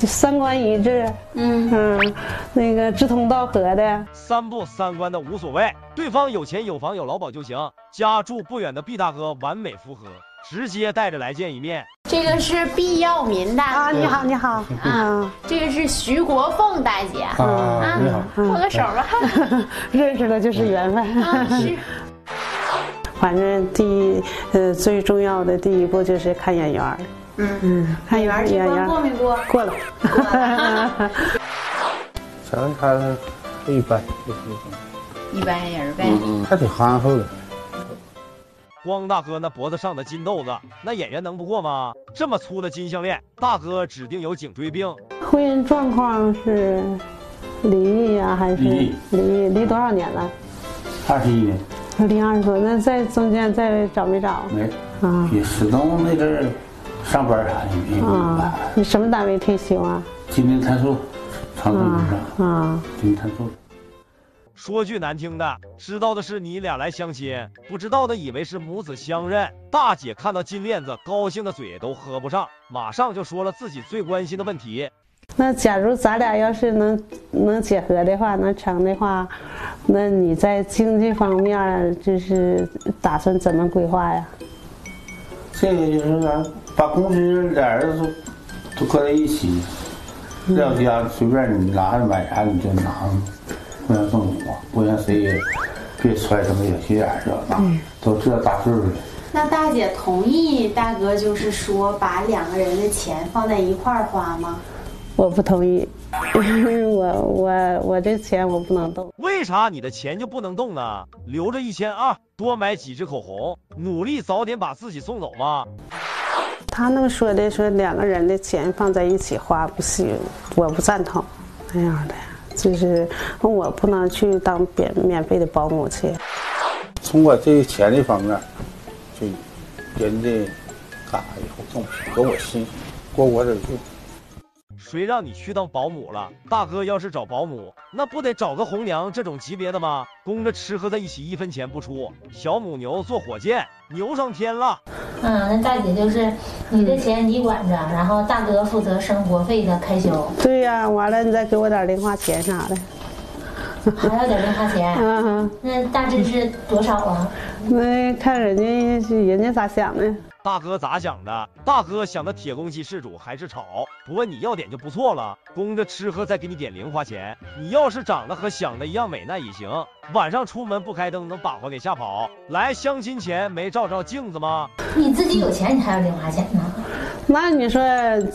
S5: 三观一致，嗯嗯，那个志同道合的，
S3: 三不三观的无所谓，对方有钱有房有劳保就行，家住不远的毕大哥完美符合，直接带着来见一面。
S14: 这个是毕耀民大
S5: 啊，你好，你好
S14: 啊，这个是徐国凤大姐
S17: 啊，你好，
S14: 握个手吧，[LAUGHS]
S5: 认识了就是缘分
S14: 啊，是。
S5: 反正第一呃最重要的第一步就是看眼缘
S14: 嗯嗯，看眼缘眼缘过没过？
S5: 过了。[LAUGHS]
S18: 瞧他一般，一般
S14: 一般人呗。
S18: 嗯，还挺憨厚的。
S3: 光大哥那脖子上的金豆子，那演员能不过吗？这么粗的金项链，大哥指定有颈椎病。
S5: 婚姻状况是离异呀，还是离离离多少年了？
S18: 二十一年。
S5: 离二十多，那在中间再找没找？
S18: 没。啊。也始终那阵儿上班啥的也
S5: 啊。你什么单位退休啊？
S18: 金陵碳素，长春
S5: 上。啊。
S18: 金陵碳素。
S3: 说句难听的，知道的是你俩来相亲，不知道的以为是母子相认。大姐看到金链子，高兴的嘴都合不上，马上就说了自己最关心的问题。
S5: 那假如咱俩要是能能结合的话，能成的话，那你在经济方面就是打算怎么规划呀？
S18: 这个就是咱把工资俩人都都搁在一起，撂家随便你拿着买啥你就拿。互相送礼嘛，互相谁也别揣什么小心眼儿，知道吧？都这大岁数了。
S14: 那大姐同意大哥就是说把两个人的钱放在一块儿花吗？
S5: 我不同意，[LAUGHS] 我我我这钱我不能动。
S3: 为啥你的钱就不能动呢？留着一千二，多买几支口红，努力早点把自己送走吗？
S5: 他那么说的，说两个人的钱放在一起花不行，我不赞同那样的。就是我不能去当免免费的保姆去。
S18: 从我这钱这方面，就人家干啥以后更合我心，过我这就。
S3: 谁让你去当保姆了？大哥要是找保姆，那不得找个红娘这种级别的吗？供着吃喝在一起，一分钱不出。小母牛坐火箭，牛上天了。
S19: 嗯，那大姐就是你的钱你管着，然后大哥负责生活费的开销。
S5: 对呀，完了你再给我点零花钱啥的。
S19: 还要点零花钱？[LAUGHS] 嗯，那大致是多少啊？
S5: 那看人家人家咋想的。
S3: 大哥咋想的？大哥想的铁公鸡事主还是吵，不问你要点就不错了，供着吃喝再给你点零花钱。你要是长得和想的一样美，那也行。晚上出门不开灯，能把活给吓跑。来相亲前没照照镜子吗？
S19: 你自己有钱，你还要零花钱呢？[LAUGHS]
S5: 那你说，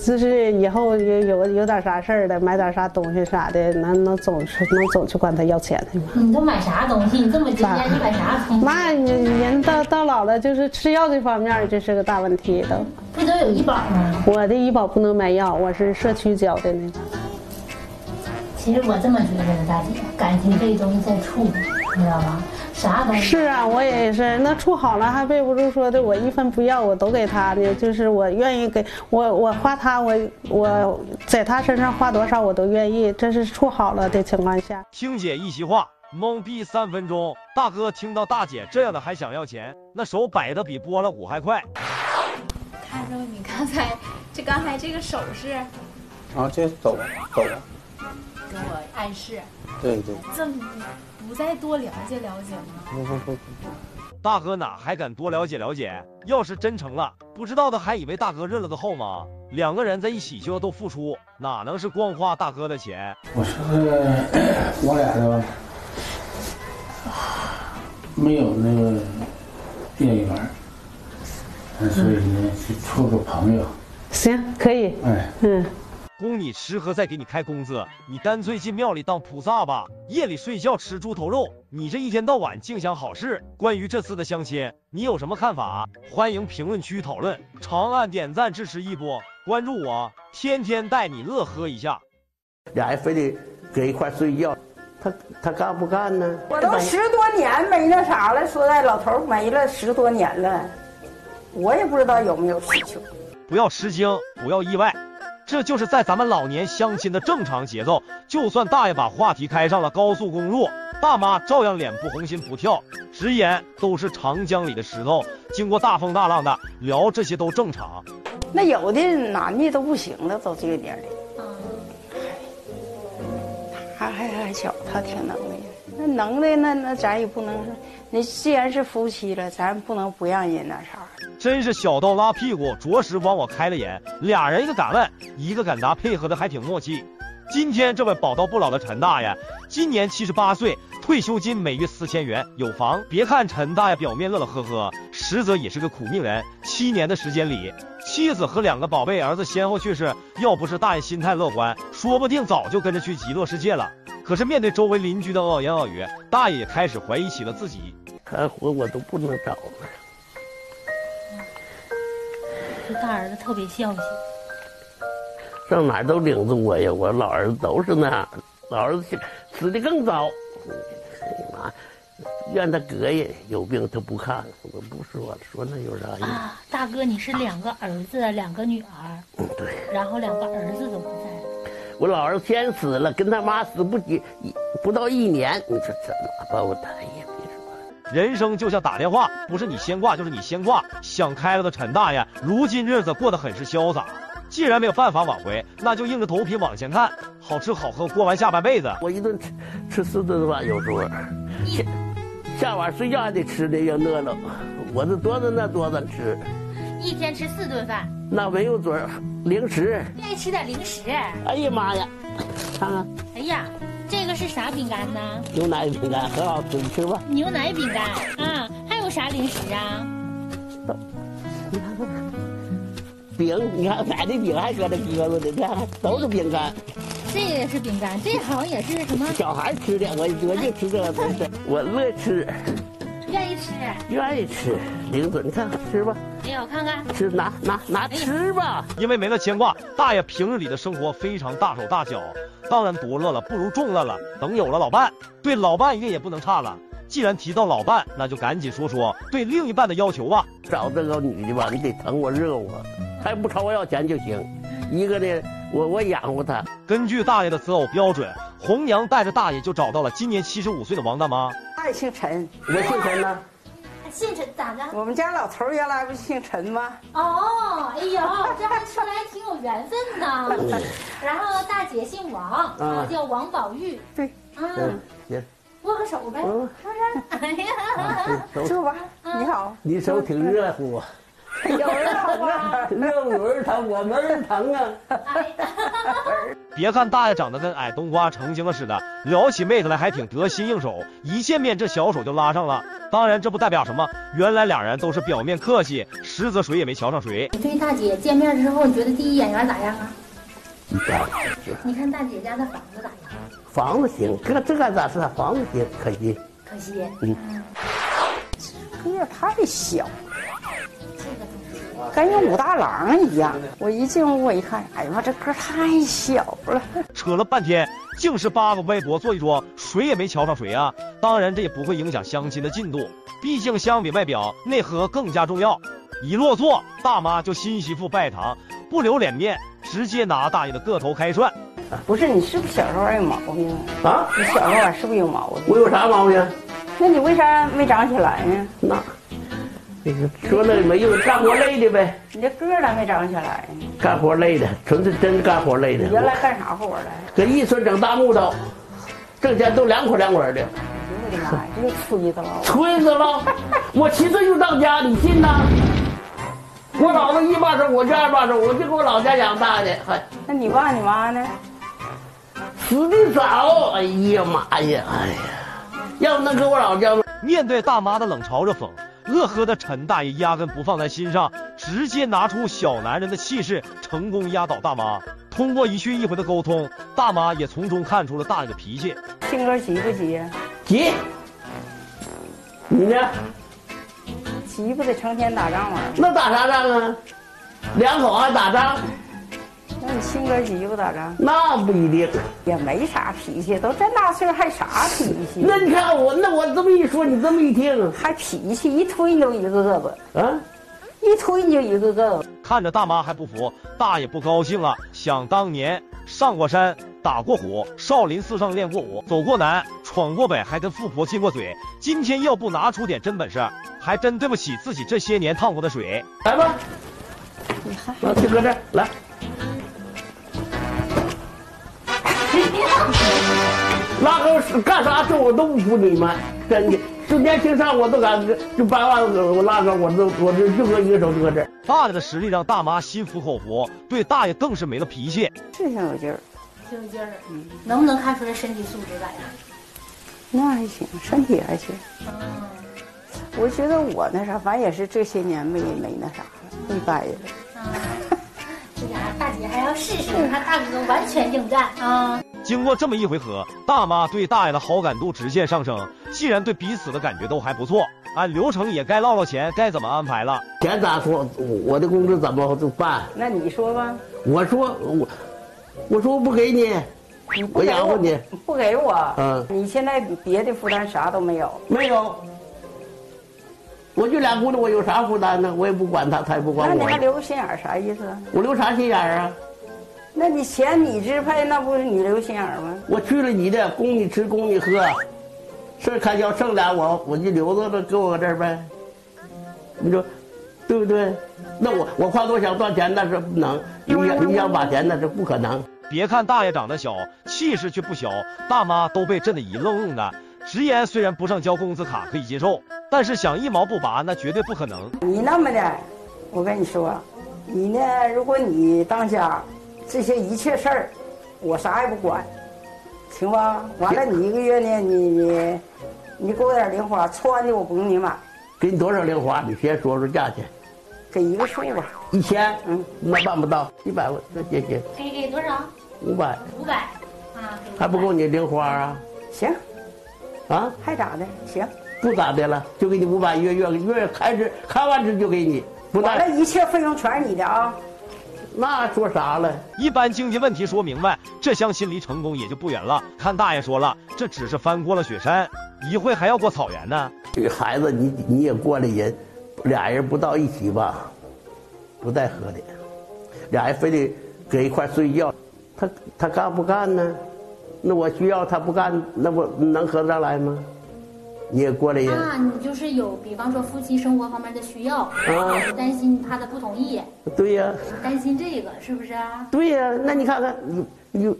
S5: 就是以后有有有点啥事儿的，买点啥东西啥的，能能总去能总去管他要钱去吗？
S19: 你都买啥东西？你这么节俭，你买啥东西？那
S5: 你人到到老了，就是吃药这方面，这是个大问题都。
S19: 不都有医保吗？
S5: 我的医保不能买药，我是社区交的那个。
S19: 其实我这么觉得的，大姐，感情这东西在处，你知道吗？啥都？
S5: 是啊，我也是。那处好了，还备不住说的，我一分不要，我都给他的。就是我愿意给我，我花他，我我在他身上花多少，我都愿意。这是处好了的情况下。
S3: 听姐一席话，懵逼三分钟。大哥听到大姐这样的还想要钱，那手摆的比拨浪鼓还快。
S14: 看着你刚才这刚才这个手势，
S18: 啊，这走走，
S14: 跟我暗示。
S18: 对对。
S14: 这。不再多了解了解吗？不不不不，
S3: 大哥哪还敢多了解了解？要是真成了，不知道的还以为大哥认了个后吗？两个人在一起就要都付出，哪能是光花大哥的钱？
S18: 我说我俩的没有那个业缘，所以呢去处个朋友。
S5: 行，可以。
S18: 哎，嗯。
S3: 供你吃喝，再给你开工资，你干脆进庙里当菩萨吧。夜里睡觉吃猪头肉，你这一天到晚净想好事。关于这次的相亲，你有什么看法？欢迎评论区讨论。长按点赞支持一波，关注我，天天带你乐呵一下。
S20: 俩人非得搁一块睡觉，他他干不干呢？
S21: 我都十多年没那啥了，说在老头没了十多年了，我也不知道有没有需求。
S3: 不要吃惊，不要意外。这就是在咱们老年相亲的正常节奏，就算大爷把话题开上了高速公路，大妈照样脸不红心不跳，直言都是长江里的石头，经过大风大浪的聊这些都正常。
S21: 那有的男的都不行了，都这个年龄。啊。还还还还小，他挺能耐。那能耐，那那咱也不能，那既然是夫妻了，咱不能不让人那啥。
S3: 真是小刀拉屁股，着实往我开了眼。俩人一个敢问，一个敢答，配合的还挺默契。今天这位宝刀不老的陈大爷，今年七十八岁，退休金每月四千元，有房。别看陈大爷表面乐乐呵呵，实则也是个苦命人。七年的时间里，妻子和两个宝贝儿子先后去世，要不是大爷心态乐观，说不定早就跟着去极乐世界了。可是面对周围邻居的恶言恶语，大爷也开始怀疑起了自己。
S20: 还活我都不能找。
S19: 这大儿子特别孝心，
S20: 上哪儿都领着我呀！我老儿子都是那样，老儿子死死的更早。哎呀妈，怨他哥呀，有病他不看，我不说了，说那有啥用？
S19: 啊，大哥，你是两个儿子，两个女儿，
S20: 嗯，对。
S19: 然后两个儿子都不在。
S20: 我老儿子先死了，跟他妈死不几不到一年，你说怎么把我哎呀？
S3: 人生就像打电话，不是你先挂就是你先挂。想开了的陈大爷，如今日子过得很是潇洒。既然没有办法挽回，那就硬着头皮往前看，好吃好喝过完下半辈子。
S20: 我一顿吃吃四顿饭，有时候下下晚睡觉还得吃的要饿了，我这多着那多着吃。
S19: 一天吃四顿饭，
S20: 那没有准儿零食，
S19: 愿意吃点零食。
S20: 哎呀妈呀，看看。
S19: 哎呀。这个是啥饼干呢？
S20: 牛奶饼干，很好吃，你吃吧。
S19: 牛奶饼干啊，还有啥零食啊？
S20: 你看看，饼，你看买的饼还搁这搁着呢，这都是饼干。
S19: 这个也是饼干，这好像也是什么？
S20: 小孩吃的，我我就吃这个东西，[LAUGHS] 我乐吃。
S19: 愿意吃？
S20: 愿意吃，零嘴，你看吃吧。
S19: 哎呀，我看看，
S20: 吃拿拿拿吃吧。
S3: 因为没了牵挂，大爷平日里的生活非常大手大脚。当然多乐了不如众乐了。等有了老伴，对老伴一定也不能差了。既然提到老伴，那就赶紧说说对另一半的要求吧。
S20: 找这个女的吧，你得疼我热我，还不朝我要钱就行。一个呢，我我养活他。
S3: 根据大爷的择偶标准，红娘带着大爷就找到了今年七十五岁的王大妈。
S21: 他也姓陈，
S20: 我姓陈呢。
S19: 姓陈咋的？
S21: 我们家老头原来不姓陈吗？
S19: 哦，哎呦，这还说来挺有缘分呢。[LAUGHS] 然后大姐姓王，叫王宝玉。
S21: 对，
S20: 嗯，行，
S19: 握个手呗，是不是？哎
S21: 呀，坐吧。你好，
S20: 你手挺热乎。[LAUGHS]
S21: 有人疼啊，[LAUGHS]
S20: 有人疼，我没人疼啊。[LAUGHS]
S3: 别看大爷长得跟矮冬瓜成精了似的，撩起妹子来还挺得心应手，一见面这小手就拉上了。当然，这不代表什么，原来俩人都是表面客气，实则谁也没瞧上谁。
S19: 你对大姐见面之后，你觉得第一眼缘咋样啊？
S20: 一般。
S19: 你看大姐家的房子咋样？
S20: 房子行，这这个咋是？房子行，可惜。
S19: 可惜。
S20: 嗯。
S21: 个太小。跟个武大郎一样，我一进屋我一看，哎呀妈，这个太小了。
S3: 扯了半天，竟是八个歪脖坐一桌，谁也没瞧上谁啊！当然，这也不会影响相亲的进度，毕竟相比外表，内核更加重要。一落座，大妈就新媳妇拜堂，不留脸面，直接拿大爷的个头开涮。
S21: 不是你是不是小时候有毛病
S20: 啊？
S21: 你小时候是不是有毛病？
S20: 我有啥毛病？
S21: 那你为啥没长起来呢？
S20: 那。说那没用，干活累的呗。
S21: 你这个咋没长起来呢？
S20: 干活累的，纯粹真干活累的。
S21: 原来干啥活来？
S20: 搁一村整大木头，挣钱都两捆两捆的。
S21: 我的妈呀，又吹子了！
S20: 吹子了！我七岁就到家，你信呐？我老子一把手，我就二把手，我就给我老家养大的。还
S21: 那你爸你妈呢？
S20: 死的早！哎呀妈呀！哎呀，要不能搁我老家。
S3: 面对大妈的冷嘲热讽。乐呵的陈大爷压根不放在心上，直接拿出小男人的气势，成功压倒大妈。通过一去一回的沟通，大妈也从中看出了大爷的脾气。
S21: 性格急不急？
S20: 急。你呢？
S21: 急不得成天打仗吗？
S20: 那打啥仗啊？两口还打仗？
S21: 那你性格急不咋着？
S20: 那不一定，
S21: 也没啥脾气，都这大岁数还啥脾气？
S20: 那你看我，那我这么一说，你这么一听，
S21: 还脾气，一推你就一个个子
S20: 啊，
S21: 一推你就一个个子。
S3: 看着大妈还不服，大爷不高兴了。想当年上过山，打过虎，少林寺上练过武，走过南，闯过北，还跟富婆亲过嘴。今天要不拿出点真本事，还真对不起自己这些年烫过的水。
S20: 来吧，
S21: 你看，
S20: 老七搁这来。[LAUGHS] 拉个干啥事我都不服你们，真的。就年轻上我都敢，就掰腕子我拉个我都我这就搁一个手搁这儿。
S3: 大爷的实力让大妈心服口服，对大爷更是没了脾气。
S21: 是挺有劲儿，
S19: 挺有劲儿。嗯，能不能看出来身体素质咋样？
S21: 那还行，身体还行。
S19: 嗯，
S21: 我觉得我那啥，反正也是这些年没没那啥了，没掰了。
S19: 嗯，[LAUGHS] 这家大姐还要试试，看大哥完全应战啊。
S3: 经过这么一回合，大妈对大爷的好感度直线上升。既然对彼此的感觉都还不错，按流程也该唠唠钱，该怎么安排了？
S20: 钱咋说？我的工资怎么办？
S21: 那你说吧。
S20: 我说我，我说我不给你，我养活你。
S21: 不给我？嗯。你现在别的负担啥都没有？
S20: 没有。我就俩姑娘，我有啥负担呢？我也不管他，他也不管我。
S21: 那你还留个心眼啥意思？
S20: 我留啥心眼啊？
S21: 那你钱你支配，那不是你留心眼吗？
S20: 我去了你的，供你吃，供你喝，事开销剩俩我我就留着了，搁我这儿呗。你说对不对？那我我花多想赚钱那是不能，你想你想把钱那是不可能。
S3: 别看大爷长得小，气势却不小，大妈都被震得一愣愣的。直言虽然不上交工资卡可以接受，但是想一毛不拔那绝对不可能。
S21: 你那么的，我跟你说，你呢？如果你当家。这些一切事儿，我啥也不管，行吧？完了，你一个月呢？你你你给我点零花，穿的我不用你买。
S20: 给你多少零花？你先说说价钱。
S21: 给一个数吧。
S20: 一千？嗯，那办不到。一百万，那行行。
S19: 给给多少？
S20: 五百。
S19: 五百。啊。
S20: 还不够你零花啊？
S21: 行。
S20: 啊？
S21: 还咋的？行。
S20: 不咋的了，就给你五百，月月月开支，开完支就给你。
S21: 不完了，一切费用全是你的啊。
S20: 那说啥了？
S3: 一般经济问题说明白，这相亲离成功也就不远了。看大爷说了，这只是翻过了雪山，一会还要过草原呢。
S20: 这孩子，你你也过来人，俩人不到一起吧，不带合的。俩人非得搁一块睡觉，他他干不干呢？那我需要他不干，那不能合得上来吗？你也过来呀？
S19: 那，你就是有，比方说夫妻生活方面的需要，啊，担心怕他不同意。
S20: 对呀。
S19: 担心这个是不是啊？
S20: 对呀，那你看看你你，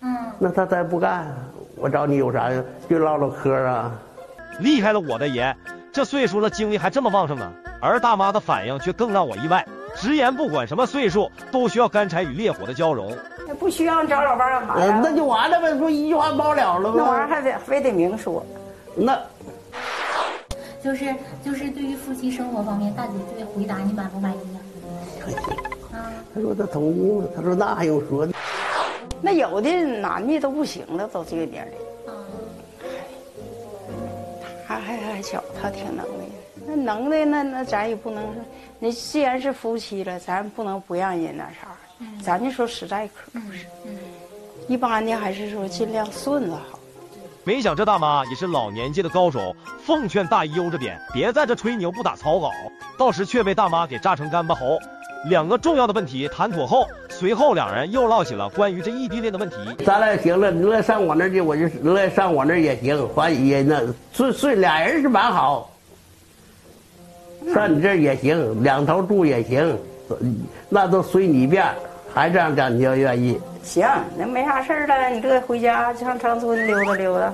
S20: 嗯，那他再不干，我找你有啥呀？就唠唠嗑啊。
S3: 厉害了，我的爷，这岁数了，精力还这么旺盛啊！而大妈的反应却更让我意外，直言不管什么岁数，都需要干柴与烈火的交融。
S21: 那不需要你找老伴干嘛呀？
S20: 那就完了呗，不一句话包了了吗？
S21: 那玩意儿还得非得明说。
S20: 那，
S19: 就是就是对于夫妻生活方面，大姐这个回答你满不满意啊？
S20: 啊，他说他同意吗？他说那还用说呢？
S21: 那有的男的都不行了，都这个点的。啊，他还还小，他挺能的。那能的那那咱也不能说，那既然是夫妻了，咱不能不让人那啥。咱就说实在可不是。嗯。一般的还是说尽量顺着好。
S3: 没想这大妈也是老年界的高手，奉劝大姨悠着点，别在这吹牛不打草稿，到时却被大妈给炸成干巴猴。两个重要的问题谈妥后，随后两人又唠起了关于这异地恋的问题。
S20: 咱俩行了，你乐上我那去，我就乐上我那也行，反正也那顺顺俩人是蛮好，上你这也行，两头住也行，那都随你便，还这样干你要愿意。
S21: 行，那没啥事儿了，你这回家上长春溜达溜达，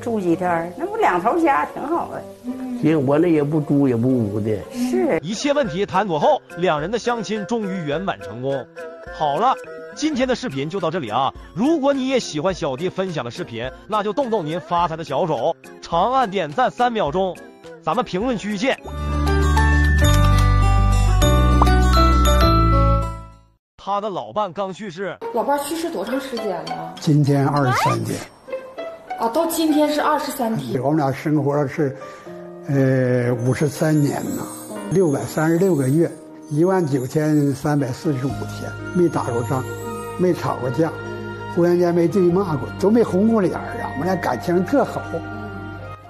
S21: 住几天，那不两头家挺好的。
S20: 行，我那也不租也不屋的。
S21: 是，
S3: 一切问题谈妥后，两人的相亲终于圆满成功。好了，今天的视频就到这里啊！如果你也喜欢小弟分享的视频，那就动动您发财的小手，长按点赞三秒钟，咱们评论区见。他的老伴刚去世，
S6: 老伴去世多长时间了？
S22: 今天二十三天。
S6: 啊，到今天是二十三天。
S22: 我们俩生活是，呃，五十三年呐，六百三十六个月，一万九千三百四十五天，没打过仗，没吵过架，忽然间没对骂过，都没红过脸啊。我们俩感情特好。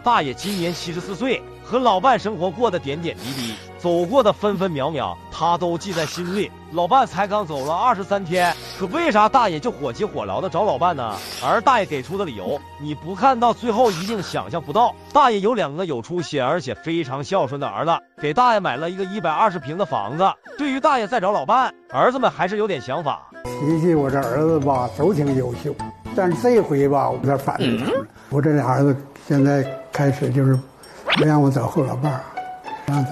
S3: 大爷今年七十四岁，和老伴生活过得点点滴滴。走过的分分秒秒，他都记在心里。老伴才刚走了二十三天，可为啥大爷就火急火燎的找老伴呢？而大爷给出的理由，你不看到最后一定想象不到。大爷有两个有出息而且非常孝顺的儿子，给大爷买了一个一百二十平的房子。对于大爷再找老伴，儿子们还是有点想法。
S22: 提起，我这儿子吧都挺优秀，但是这回吧，我有点反对他们。我这俩儿子现在开始就是不让我找后老伴儿，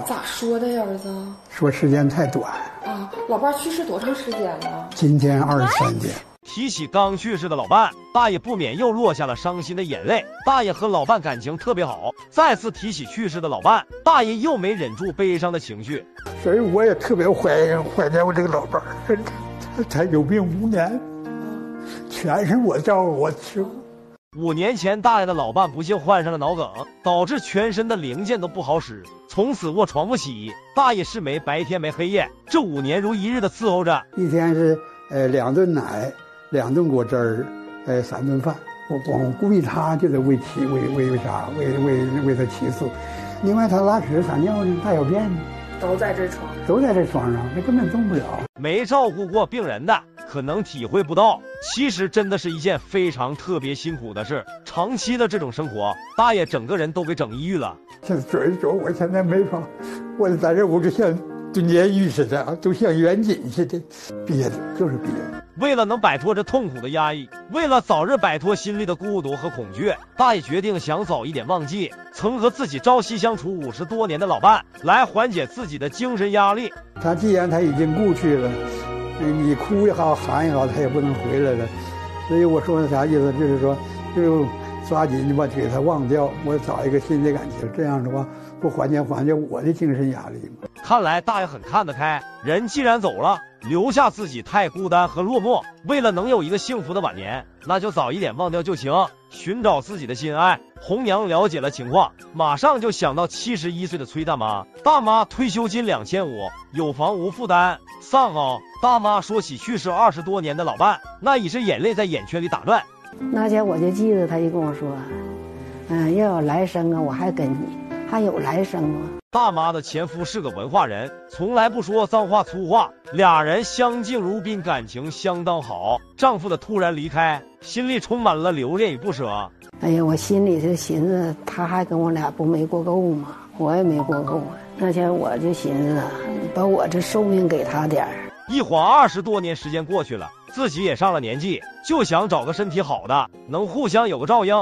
S6: 咋说的呀，儿子？
S22: 说时间太短。
S6: 啊，老伴儿去世多长时间了？
S22: 今天二十三天。
S3: 提起刚去世的老伴，大爷不免又落下了伤心的眼泪。大爷和老伴感情特别好，再次提起去世的老伴，大爷又没忍住悲伤的情绪。
S22: 所以我也特别怀怀念我这个老伴儿，他才有病五年，全是我照顾我吃。
S3: 五年前，大爷的老伴不幸患上了脑梗，导致全身的零件都不好使，从此卧床不起。大爷是没白天没黑夜，这五年如一日的伺候着，
S22: 一天是呃两顿奶。两顿果汁儿，呃，三顿饭。我光估计他就得喂起喂喂啥？喂喂喂他起诉。另外他拉屎撒尿呢，大小便呢，
S6: 都在这床上，
S22: 都在这床上，那根本动不了。
S3: 没照顾过病人的，可能体会不到，其实真的是一件非常特别辛苦的事。长期的这种生活，大爷整个人都给整抑郁了。
S22: 这所以说，我现在没法，我在这屋就像蹲监狱似的，都像远景似的，憋的，就是憋的。
S3: 为了能摆脱这痛苦的压抑，为了早日摆脱心里的孤独和恐惧，大爷决定想早一点忘记曾和自己朝夕相处五十多年的老伴，来缓解自己的精神压力。
S22: 他既然他已经故去了，你哭也好，喊也好，他也不能回来了。所以我说的啥意思，就是说，就抓紧你把给他忘掉，我找一个新的感情，这样的话不缓解缓解我的精神压力吗？
S3: 看来大爷很看得开，人既然走了。留下自己太孤单和落寞，为了能有一个幸福的晚年，那就早一点忘掉就行，寻找自己的心爱。红娘了解了情况，马上就想到七十一岁的崔大妈，大妈退休金两千五，有房无负担，丧啊！大妈说起去世二十多年的老伴，那已是眼泪在眼圈里打转。
S23: 那天我就记得，他就跟我说：“嗯，要有来生啊，我还跟你，还有来生吗？”
S3: 大妈的前夫是个文化人，从来不说脏话粗话，俩人相敬如宾，感情相当好。丈夫的突然离开，心里充满了留恋与不舍。
S23: 哎呀，我心里就寻思，他还跟我俩不没过够吗？我也没过够啊。那天我就寻思，把我这寿命给他点儿。
S3: 一晃二十多年时间过去了，自己也上了年纪，就想找个身体好的，能互相有个照应。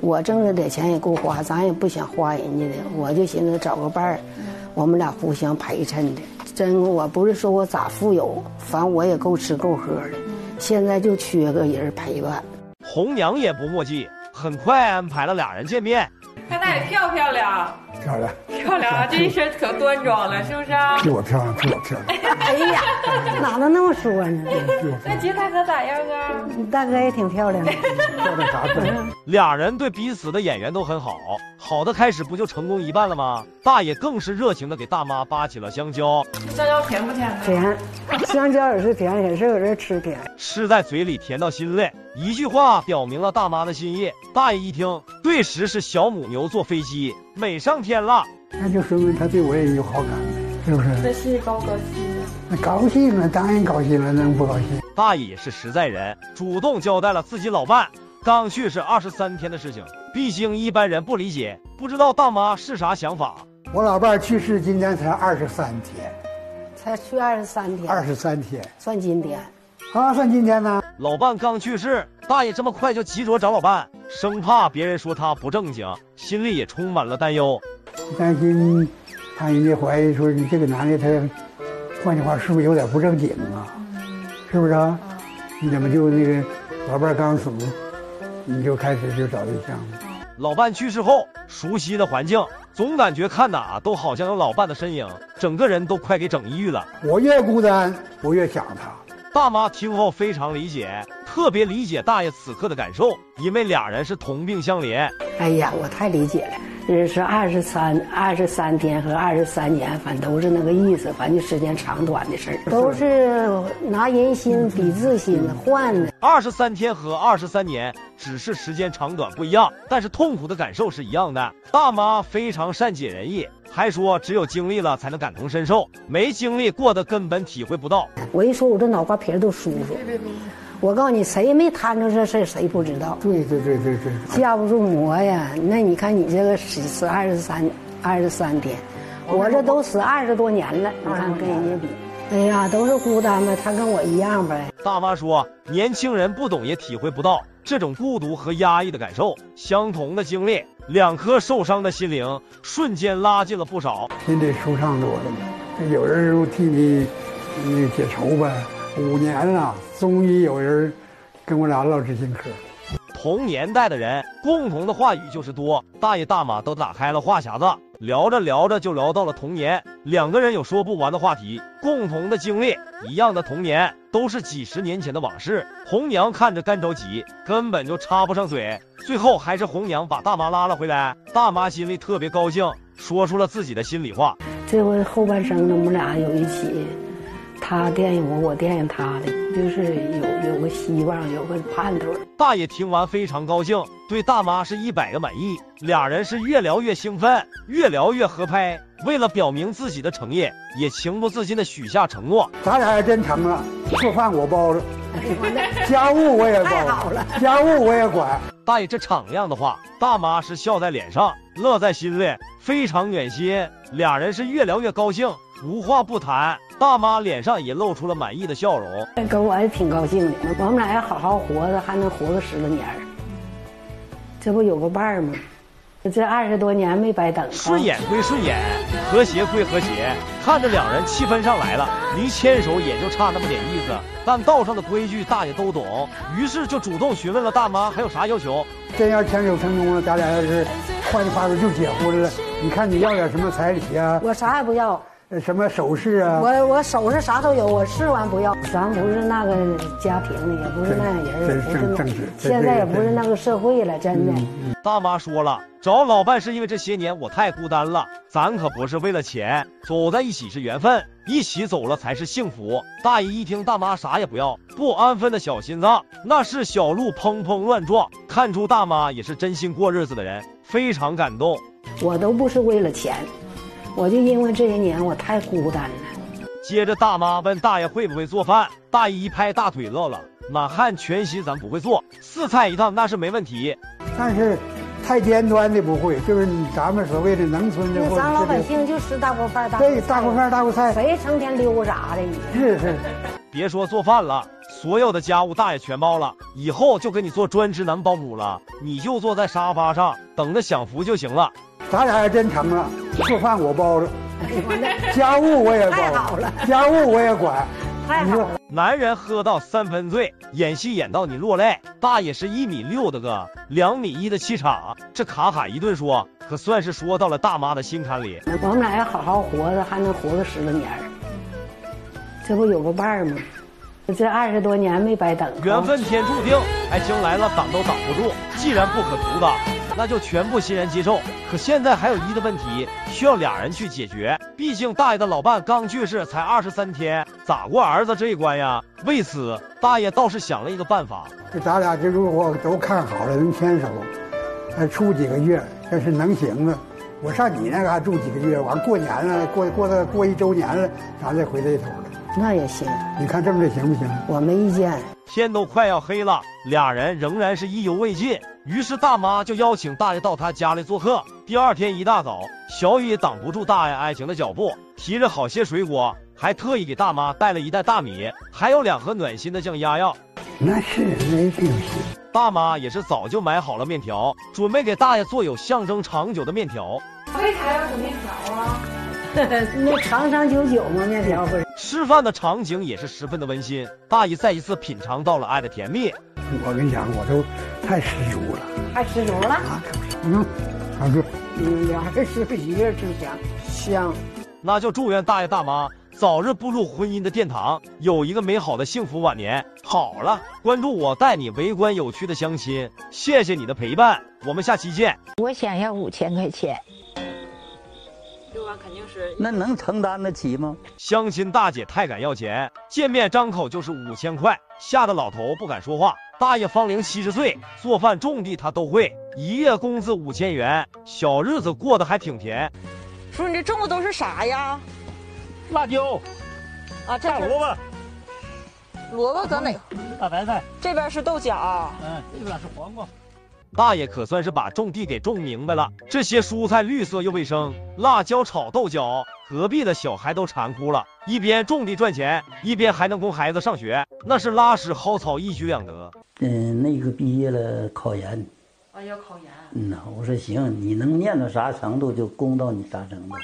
S23: 我挣着点钱也够花，咱也不想花人家的，我就寻思找个伴儿，我们俩互相陪衬的。真，我不是说我咋富有，反正我也够吃够喝的，现在就缺个人陪伴。
S3: 红娘也不墨迹，很快安排了俩人见面。
S6: 看大爷漂不漂亮？
S22: 漂亮，
S6: 漂亮啊！这一身可端庄了，是不是？
S22: 比我漂亮，比我漂亮。
S23: 哎呀，哪能那么说呢？
S6: 那杰大哥咋样啊？
S23: 你大哥也挺漂亮的，
S22: 漂亮啥子？
S3: 俩人对彼此的演员都很好，好的开始不就成功一半了吗？大爷更是热情的给大妈扒起了香蕉。
S6: 香蕉甜不甜？
S23: 甜，香蕉也是甜，也是搁这吃甜。
S3: 吃在嘴里甜到心累，一句话表明了大妈的心意。大爷一听，顿时是小母牛坐飞机，美上天了。
S22: 那就说明他对我也有好感是不是？
S6: 这心里高不高兴？
S22: 那高兴了，当然高兴了，能不高兴？
S3: 大爷是实在人，主动交代了自己老伴刚去世二十三天的事情。毕竟一般人不理解，不知道大妈是啥想法。
S22: 我老伴去世今天才二十三天，
S23: 才去二十三天，
S22: 二十三天
S23: 算今天，
S22: 啊，算今天呢。
S3: 老伴刚去世，大爷这么快就急着找老伴，生怕别人说他不正经，心里也充满了担忧。
S22: 担心怕人家怀疑说你这个男的他，换句话是不是有点不正经啊？是不是啊？你怎么就那个老伴刚死，你就开始就找对象了？
S3: 老伴去世后，熟悉的环境，总感觉看哪都好像有老伴的身影，整个人都快给整抑郁了。
S22: 我越孤单，我越想他。
S3: 大妈听后非常理解，特别理解大爷此刻的感受，因为俩人是同病相怜。
S23: 哎呀，我太理解了。这是二十三二十三天和二十三年，反正都是那个意思，反正时间长短的事儿，都是拿人心比自心换的。
S3: 二十三天和二十三年只是时间长短不一样，但是痛苦的感受是一样的。大妈非常善解人意，还说只有经历了才能感同身受，没经历过的根本体会不到。
S23: 我一说，我这脑瓜皮都舒服。我告诉你，谁没摊着这事谁不知道？
S22: 对对对对对，
S23: 架不住磨呀。那你看你这个死死二十三二十三天，我这都死二十多年了。你看跟人家比，哎呀，都是孤单呗。他跟我一样呗。
S3: 大妈说，年轻人不懂也体会不到，这种孤独和压抑的感受，相同的经历，两颗受伤的心灵瞬间拉近了不少。
S22: 心里舒畅多了嘛，有人替你，你解愁呗。五年了，终于有人跟我俩唠知心嗑。
S3: 同年代的人，共同的话语就是多。大爷大妈都打开了话匣子，聊着聊着就聊到了童年。两个人有说不完的话题，共同的经历，一样的童年，都是几十年前的往事。红娘看着干着急，根本就插不上嘴。最后还是红娘把大妈拉了回来。大妈心里特别高兴，说出了自己的心里话。
S23: 这回后半生，我们俩有一起。他惦记我，我惦记他的，就是有有个希望，有个盼头。
S3: 大爷听完非常高兴，对大妈是一百个满意。俩人是越聊越兴奋，越聊越合拍。为了表明自己的诚意，也情不自禁的许下承诺。
S22: 咱俩还真成了，做饭我包着，[LAUGHS] 家务我也包了，家务我也管。
S3: 大爷这敞亮的话，大妈是笑在脸上，乐在心里，非常暖心。俩人是越聊越高兴，无话不谈。大妈脸上也露出了满意的笑容，
S23: 跟我也挺高兴的。我们俩要好好活着，还能活个十多年这不有个伴儿吗？这二十多年没白等。
S3: 顺眼归顺眼，和谐归和谐，看着两人气氛上来了，离牵手也就差那么点意思。但道上的规矩大爷都懂，于是就主动询问了大妈还有啥要求。
S22: 真要牵手成功了，咱俩要是换句话说就结婚了。你看你要点什么彩礼呀？
S23: 我啥也不要。
S22: 什么首饰啊？
S23: 我我首饰啥都有，我试完不要。咱不是那个家庭的，也不是那样人，不是
S22: 正
S23: 现在也不是那个社会了，真的。
S3: 大妈说了，找老伴是因为这些年我太孤单了，咱可不是为了钱，走在一起是缘分，一起走了才是幸福。大姨一听大妈啥也不要，不安分的小心脏那是小鹿砰砰乱撞，看出大妈也是真心过日子的人，非常感动。
S23: 我都不是为了钱。我就因为这些年我太孤单了。
S3: 接着大妈问大爷会不会做饭，大爷一拍大腿乐了，满汉全席咱不会做，四菜一汤那是没问题，
S22: 但是太尖端的不会，就是咱们所谓的农村的。
S23: 咱老百姓就吃大锅饭大
S22: 对大锅饭大锅菜，
S23: 谁成天溜啥的？
S22: 是是。
S3: 别说做饭了，所有的家务大爷全包了，以后就给你做专职男保姆了，你就坐在沙发上等着享福就行了。
S22: 咱俩还真成了，做饭我包着，[LAUGHS] 家务我也包了，家务我也管。
S23: 太好了。
S3: 男人喝到三分醉，演戏演到你落泪。大爷是一米六的个，两米一的气场，这卡卡一顿说，可算是说到了大妈的心坎里。
S23: 我们俩要好好活着，还能活个十多年。这不有个伴儿吗？这二十多年没白等。
S3: 缘分天注定，爱情来了挡都挡不住。既然不可阻挡。那就全部欣然接受。可现在还有一个问题需要俩人去解决，毕竟大爷的老伴刚去世才二十三天，咋过儿子这一关呀？为此，大爷倒是想了一个办法。
S22: 这咱俩这如果都看好了，能牵手，还处几个月，要是能行了，我上你那嘎住几个月，完过年了，过过到过一周年了，咱再回这头了。
S23: 那也行，
S22: 你看这么着行不行？
S23: 我没意见。
S3: 天都快要黑了，俩人仍然是意犹未尽。于是大妈就邀请大爷到她家里做客。第二天一大早，小雨也挡不住大爷爱情的脚步，提着好些水果，还特意给大妈带了一袋大米，还有两盒暖心的降压药。
S22: 那是那定是。
S3: 大妈也是早就买好了面条，准备给大爷做有象征长久的面条。
S6: 为啥要煮面条啊？[LAUGHS]
S23: 那长长久久嘛，面条不是。
S3: 吃饭的场景也是十分的温馨，大姨再一次品尝到了爱的甜蜜。
S22: 我跟你讲，我都太十足了，
S23: 太十足了。
S22: 嗯，大哥，
S23: 嗯，俩人吃一个吃香香。
S3: 那就祝愿大爷大妈早日步入婚姻的殿堂，有一个美好的幸福晚年。好了，关注我，带你围观有趣的相亲。谢谢你的陪伴，我们下期见。
S24: 我想要五千块钱。
S12: 六万肯定是，那能承担得起吗？
S3: 相亲大姐太敢要钱，见面张口就是五千块，吓得老头不敢说话。大爷方龄七十岁，做饭种地他都会，一月工资五千元，小日子过得还挺甜。
S12: 叔，你这种的都是啥呀？
S3: 辣椒，
S12: 啊，
S3: 大萝卜，
S12: 萝卜搁哪？
S3: 大白菜。
S12: 这边是豆角，
S3: 嗯，这边是黄瓜。大爷可算是把种地给种明白了，这些蔬菜绿色又卫生，辣椒炒豆角隔壁的小孩都馋哭了，一边种地赚钱，一边还能供孩子上学，那是拉屎薅草一举两得。
S25: 嗯，那个毕业了考研，
S2: 啊，要考研。
S25: 嗯呐，我说行，你能念到啥程度就供到你啥程度。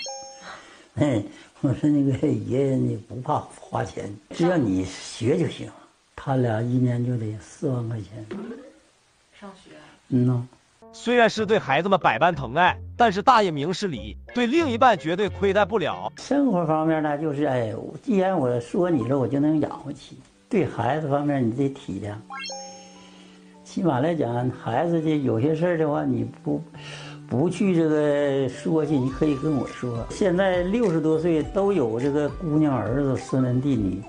S25: [LAUGHS] 哎，我说那个爷爷你不怕花钱，只要你学就行。他俩一年就得四万块钱。
S2: 上学。
S25: 嗯呐。
S3: 虽然是对孩子们百般疼爱，但是大爷明事理，对另一半绝对亏待不了。
S25: 生活方面呢，就是哎，既然我说你了，我就能养活起。对孩子方面，你得体谅。起码来讲，孩子这有些事儿的话，你不不去这个说去，你可以跟我说。现在六十多岁都有这个姑娘、儿子、孙子、弟女，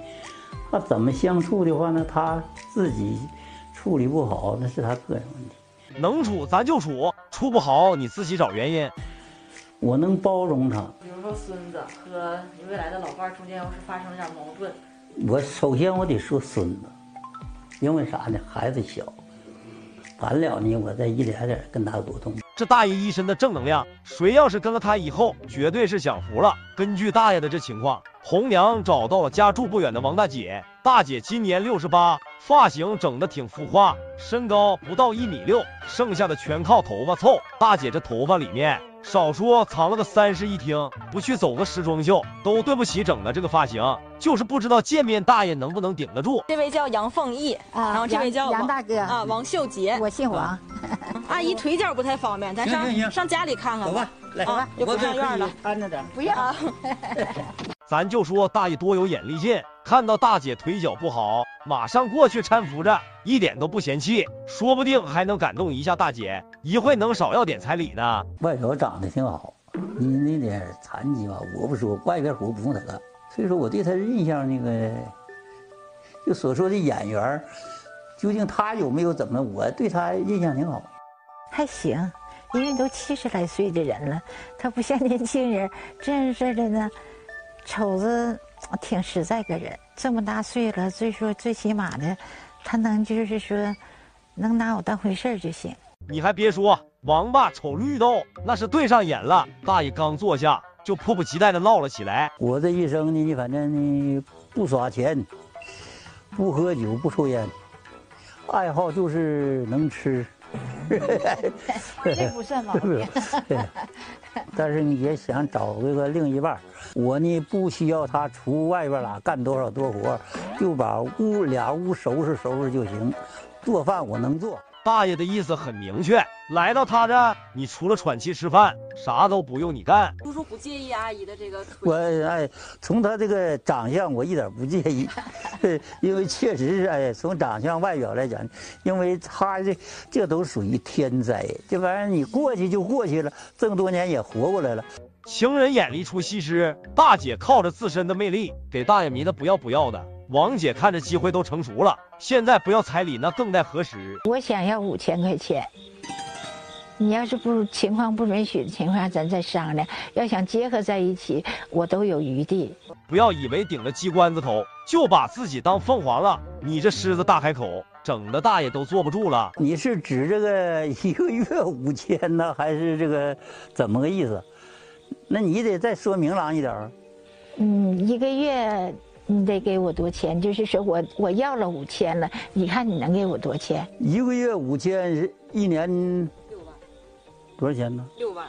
S25: 他怎么相处的话呢？他自己处理不好，那是他个人问题。
S3: 能处咱就处，处不好你自己找原因。
S25: 我能包容他。
S2: 比如说孙子和你未来的老伴中间要是发生了点矛盾，
S25: 我首先我得说孙子，因为啥呢？孩子小，完了呢，我再一点点跟他沟通。
S3: 这大爷一身的正能量，谁要是跟了他以后，绝对是享福了。根据大爷的这情况，红娘找到了家住不远的王大姐。大姐今年六十八，发型整的挺浮夸，身高不到一米六，剩下的全靠头发凑。大姐这头发里面，少说藏了个三室一厅，不去走个时装秀，都对不起整的这个发型。就是不知道见面大爷能不能顶得住。
S26: 这位叫杨凤义，
S24: 啊，
S26: 然后这位叫
S24: 杨大哥
S26: 啊，王秀杰，
S24: 我姓王。
S26: 阿姨腿脚不太方便，咱上上家里看看吧。
S25: 来
S26: 吧，就不上院了，
S25: 安着点。
S24: 不要。[LAUGHS]
S3: 咱就说大爷多有眼力见，看到大姐腿脚不好，马上过去搀扶着，一点都不嫌弃，说不定还能感动一下大姐，一会能少要点彩礼呢。
S25: 外头长得挺好，你那点残疾吧，我不说，外边活不用他干，所以说我对他的印象那个，就所说的演员，究竟他有没有怎么，我对他印象挺好，
S24: 还行，因为都七十来岁的人了，他不像年轻人这样式的呢。瞅着挺实在个人，这么大岁了，最说最起码的，他能就是说，能拿我当回事就行。
S3: 你还别说，王八瞅绿豆那是对上眼了。大爷刚坐下，就迫不及待的唠了起来。
S25: 我这一生呢，反正呢不耍钱，不喝酒，不抽烟，爱好就是能吃。[LAUGHS]
S24: 这不算老。[LAUGHS]
S25: 但是你也想找一个另一半，我呢不需要他出外边啦干多少多活，就把屋俩屋收拾收拾就行。做饭我能做。
S3: 大爷的意思很明确，来到他这，你除了喘气吃饭，啥都不用你干。
S26: 叔叔不介意阿姨的这个腿？
S25: 我哎，从他这个长相，我一点不介意，[LAUGHS] 因为确实是哎，从长相外表来讲，因为他这这都属于天灾，这玩意儿你过去就过去了，这么多年也活过来了。
S3: 情人眼里出西施，大姐靠着自身的魅力，给大爷迷得不要不要的。王姐看着机会都成熟了，现在不要彩礼，那更待何时？
S24: 我想要五千块钱，你要是不情况不允许的情况下，咱再商量。要想结合在一起，我都有余地。
S3: 不要以为顶着鸡冠子头就把自己当凤凰了，你这狮子大开口，整的大爷都坐不住了。
S25: 你是指这个一个月五千呢，还是这个怎么个意思？那你得再说明朗一点。
S24: 嗯，一个月。你得给我多钱？就是说我我要了五千了，你看你能给我多钱？
S25: 一个月五千，一年
S26: 六万，
S25: 多少钱呢？
S26: 六万，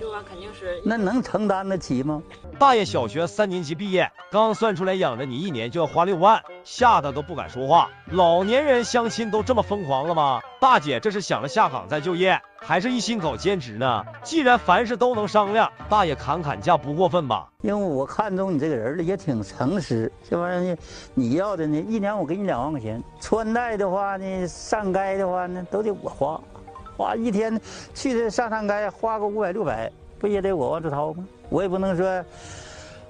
S26: 六万肯定是。
S25: 那能承担得起吗？
S3: 大爷小学三年级毕业，刚算出来养着你一年就要花六万，吓得都不敢说话。老年人相亲都这么疯狂了吗？大姐这是想着下岗再就业，还是一心搞兼职呢？既然凡事都能商量，大爷砍砍价不过分吧？
S25: 因为我看中你这个人了，也挺诚实。这玩意儿呢，你要的呢，一年我给你两万块钱，穿戴的话呢，上街的话呢，都得我花，花一天去这上上街花个五百六百，不也得我往出掏吗？我也不能说，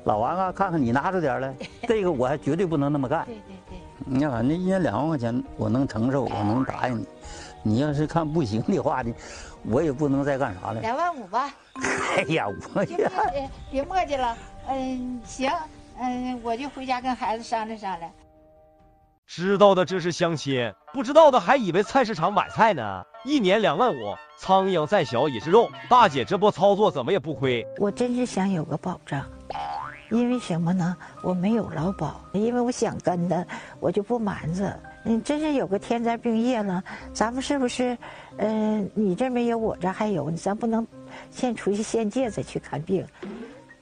S25: 老王啊，看看你拿出点来，[LAUGHS] 这个我还绝对不能那么干。
S24: 对对对，
S25: 你看，那一年两万块钱，我能承受，我能答应你。[LAUGHS] 你要是看不行的话呢，我也不能再干啥了。
S24: 两万五吧。
S25: 哎呀，我
S24: 别别磨叽了。嗯，行，嗯，我就回家跟孩子商量商量。
S3: 知道的这是相亲，不知道的还以为菜市场买菜呢。一年两万五，苍蝇再小也是肉。大姐这波操作怎么也不亏。
S24: 我真是想有个保障，因为什么呢？我没有劳保，因为我想跟他，我就不瞒着。嗯，真是有个天灾病业了，咱们是不是？嗯、你这没有，我这还有，咱不能先出去先借着去看病。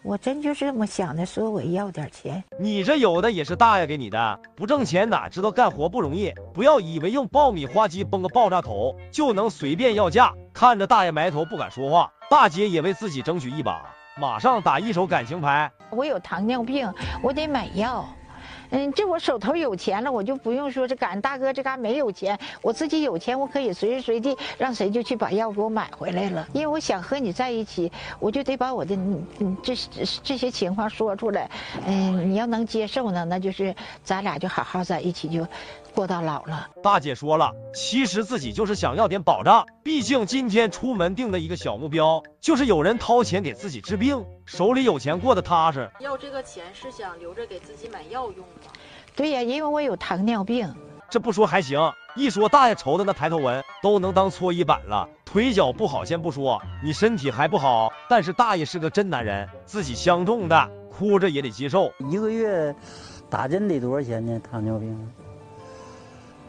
S24: 我真就这么想的，说我要点钱。
S3: 你这有的也是大爷给你的，不挣钱哪知道干活不容易？不要以为用爆米花机崩个爆炸头就能随便要价。看着大爷埋头不敢说话，大姐也为自己争取一把，马上打一手感情牌。
S24: 我有糖尿病，我得买药。嗯，这我手头有钱了，我就不用说这赶大哥这嘎没有钱，我自己有钱，我可以随时随地让谁就去把药给我买回来了。因为我想和你在一起，我就得把我的嗯嗯这这这些情况说出来。嗯，你要能接受呢，那就是咱俩就好好在一起，就过到老了。
S3: 大姐说了，其实自己就是想要点保障，毕竟今天出门定的一个小目标，就是有人掏钱给自己治病，手里有钱过得踏实。
S26: 要这个钱是想留着给自己买药用吗？
S24: 对呀，因为我有糖尿病。
S3: 这不说还行，一说大爷愁的那抬头纹都能当搓衣板了。腿脚不好先不说，你身体还不好，但是大爷是个真男人，自己相中的，哭着也得接受。
S25: 一个月打针得多少钱呢？糖尿病？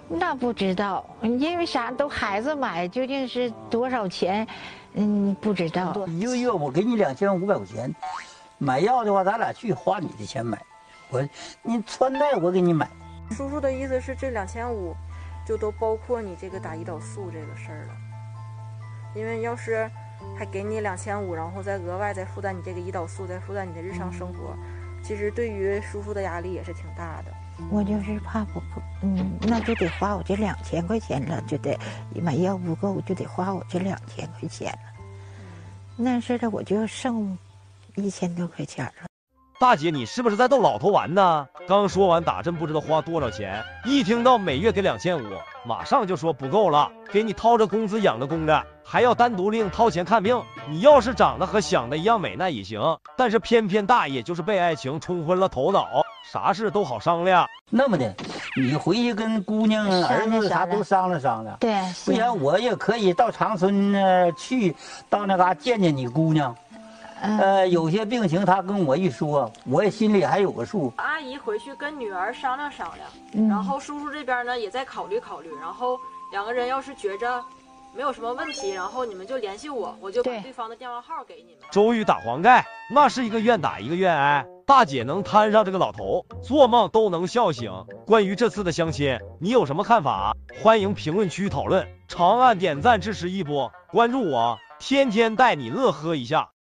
S24: 那不知道，因为啥都孩子买，究竟是多少钱？嗯，不知道。
S25: 一个月我给你两千五百块钱，买药的话，咱俩去花你的钱买。我，你穿戴我给你买。
S26: 叔叔的意思是这两千五，就都包括你这个打胰岛素这个事儿了。因为要是还给你两千五，然后再额外再负担你这个胰岛素，再负担你的日常生活，其实对于叔叔的压力也是挺大的。
S24: 我就是怕不够，嗯，那就得花我这两千块钱了，就得买药不够，就得花我这两千块钱了。那似的，我就剩一千多块钱了。
S3: 大姐，你是不是在逗老头玩呢？刚说完打针不知道花多少钱，一听到每月给两千五，马上就说不够了，给你掏着工资养着公的，还要单独另掏钱看病。你要是长得和想的一样美那也行，但是偏偏大爷就是被爱情冲昏了头脑，啥事都好商量。
S25: 那么的，你回去跟姑娘、儿子啥都商量商量。
S24: 对，
S25: 不然我也可以到长春呢去，到那嘎见见你姑娘。呃，有些病情他跟我一说，我也心里还有个数。
S26: 阿姨回去跟女儿商量商量，
S24: 嗯
S26: 然后叔叔这边呢也再考虑考虑，然后两个人要是觉着没有什么问题，然后你们就联系我，我就把对方的电话号给你们。
S3: 周瑜打黄盖，那是一个愿打一个愿挨。大姐能摊上这个老头，做梦都能笑醒。关于这次的相亲，你有什么看法？欢迎评论区讨论。长按点赞支持一波，关注我，天天带你乐呵一下。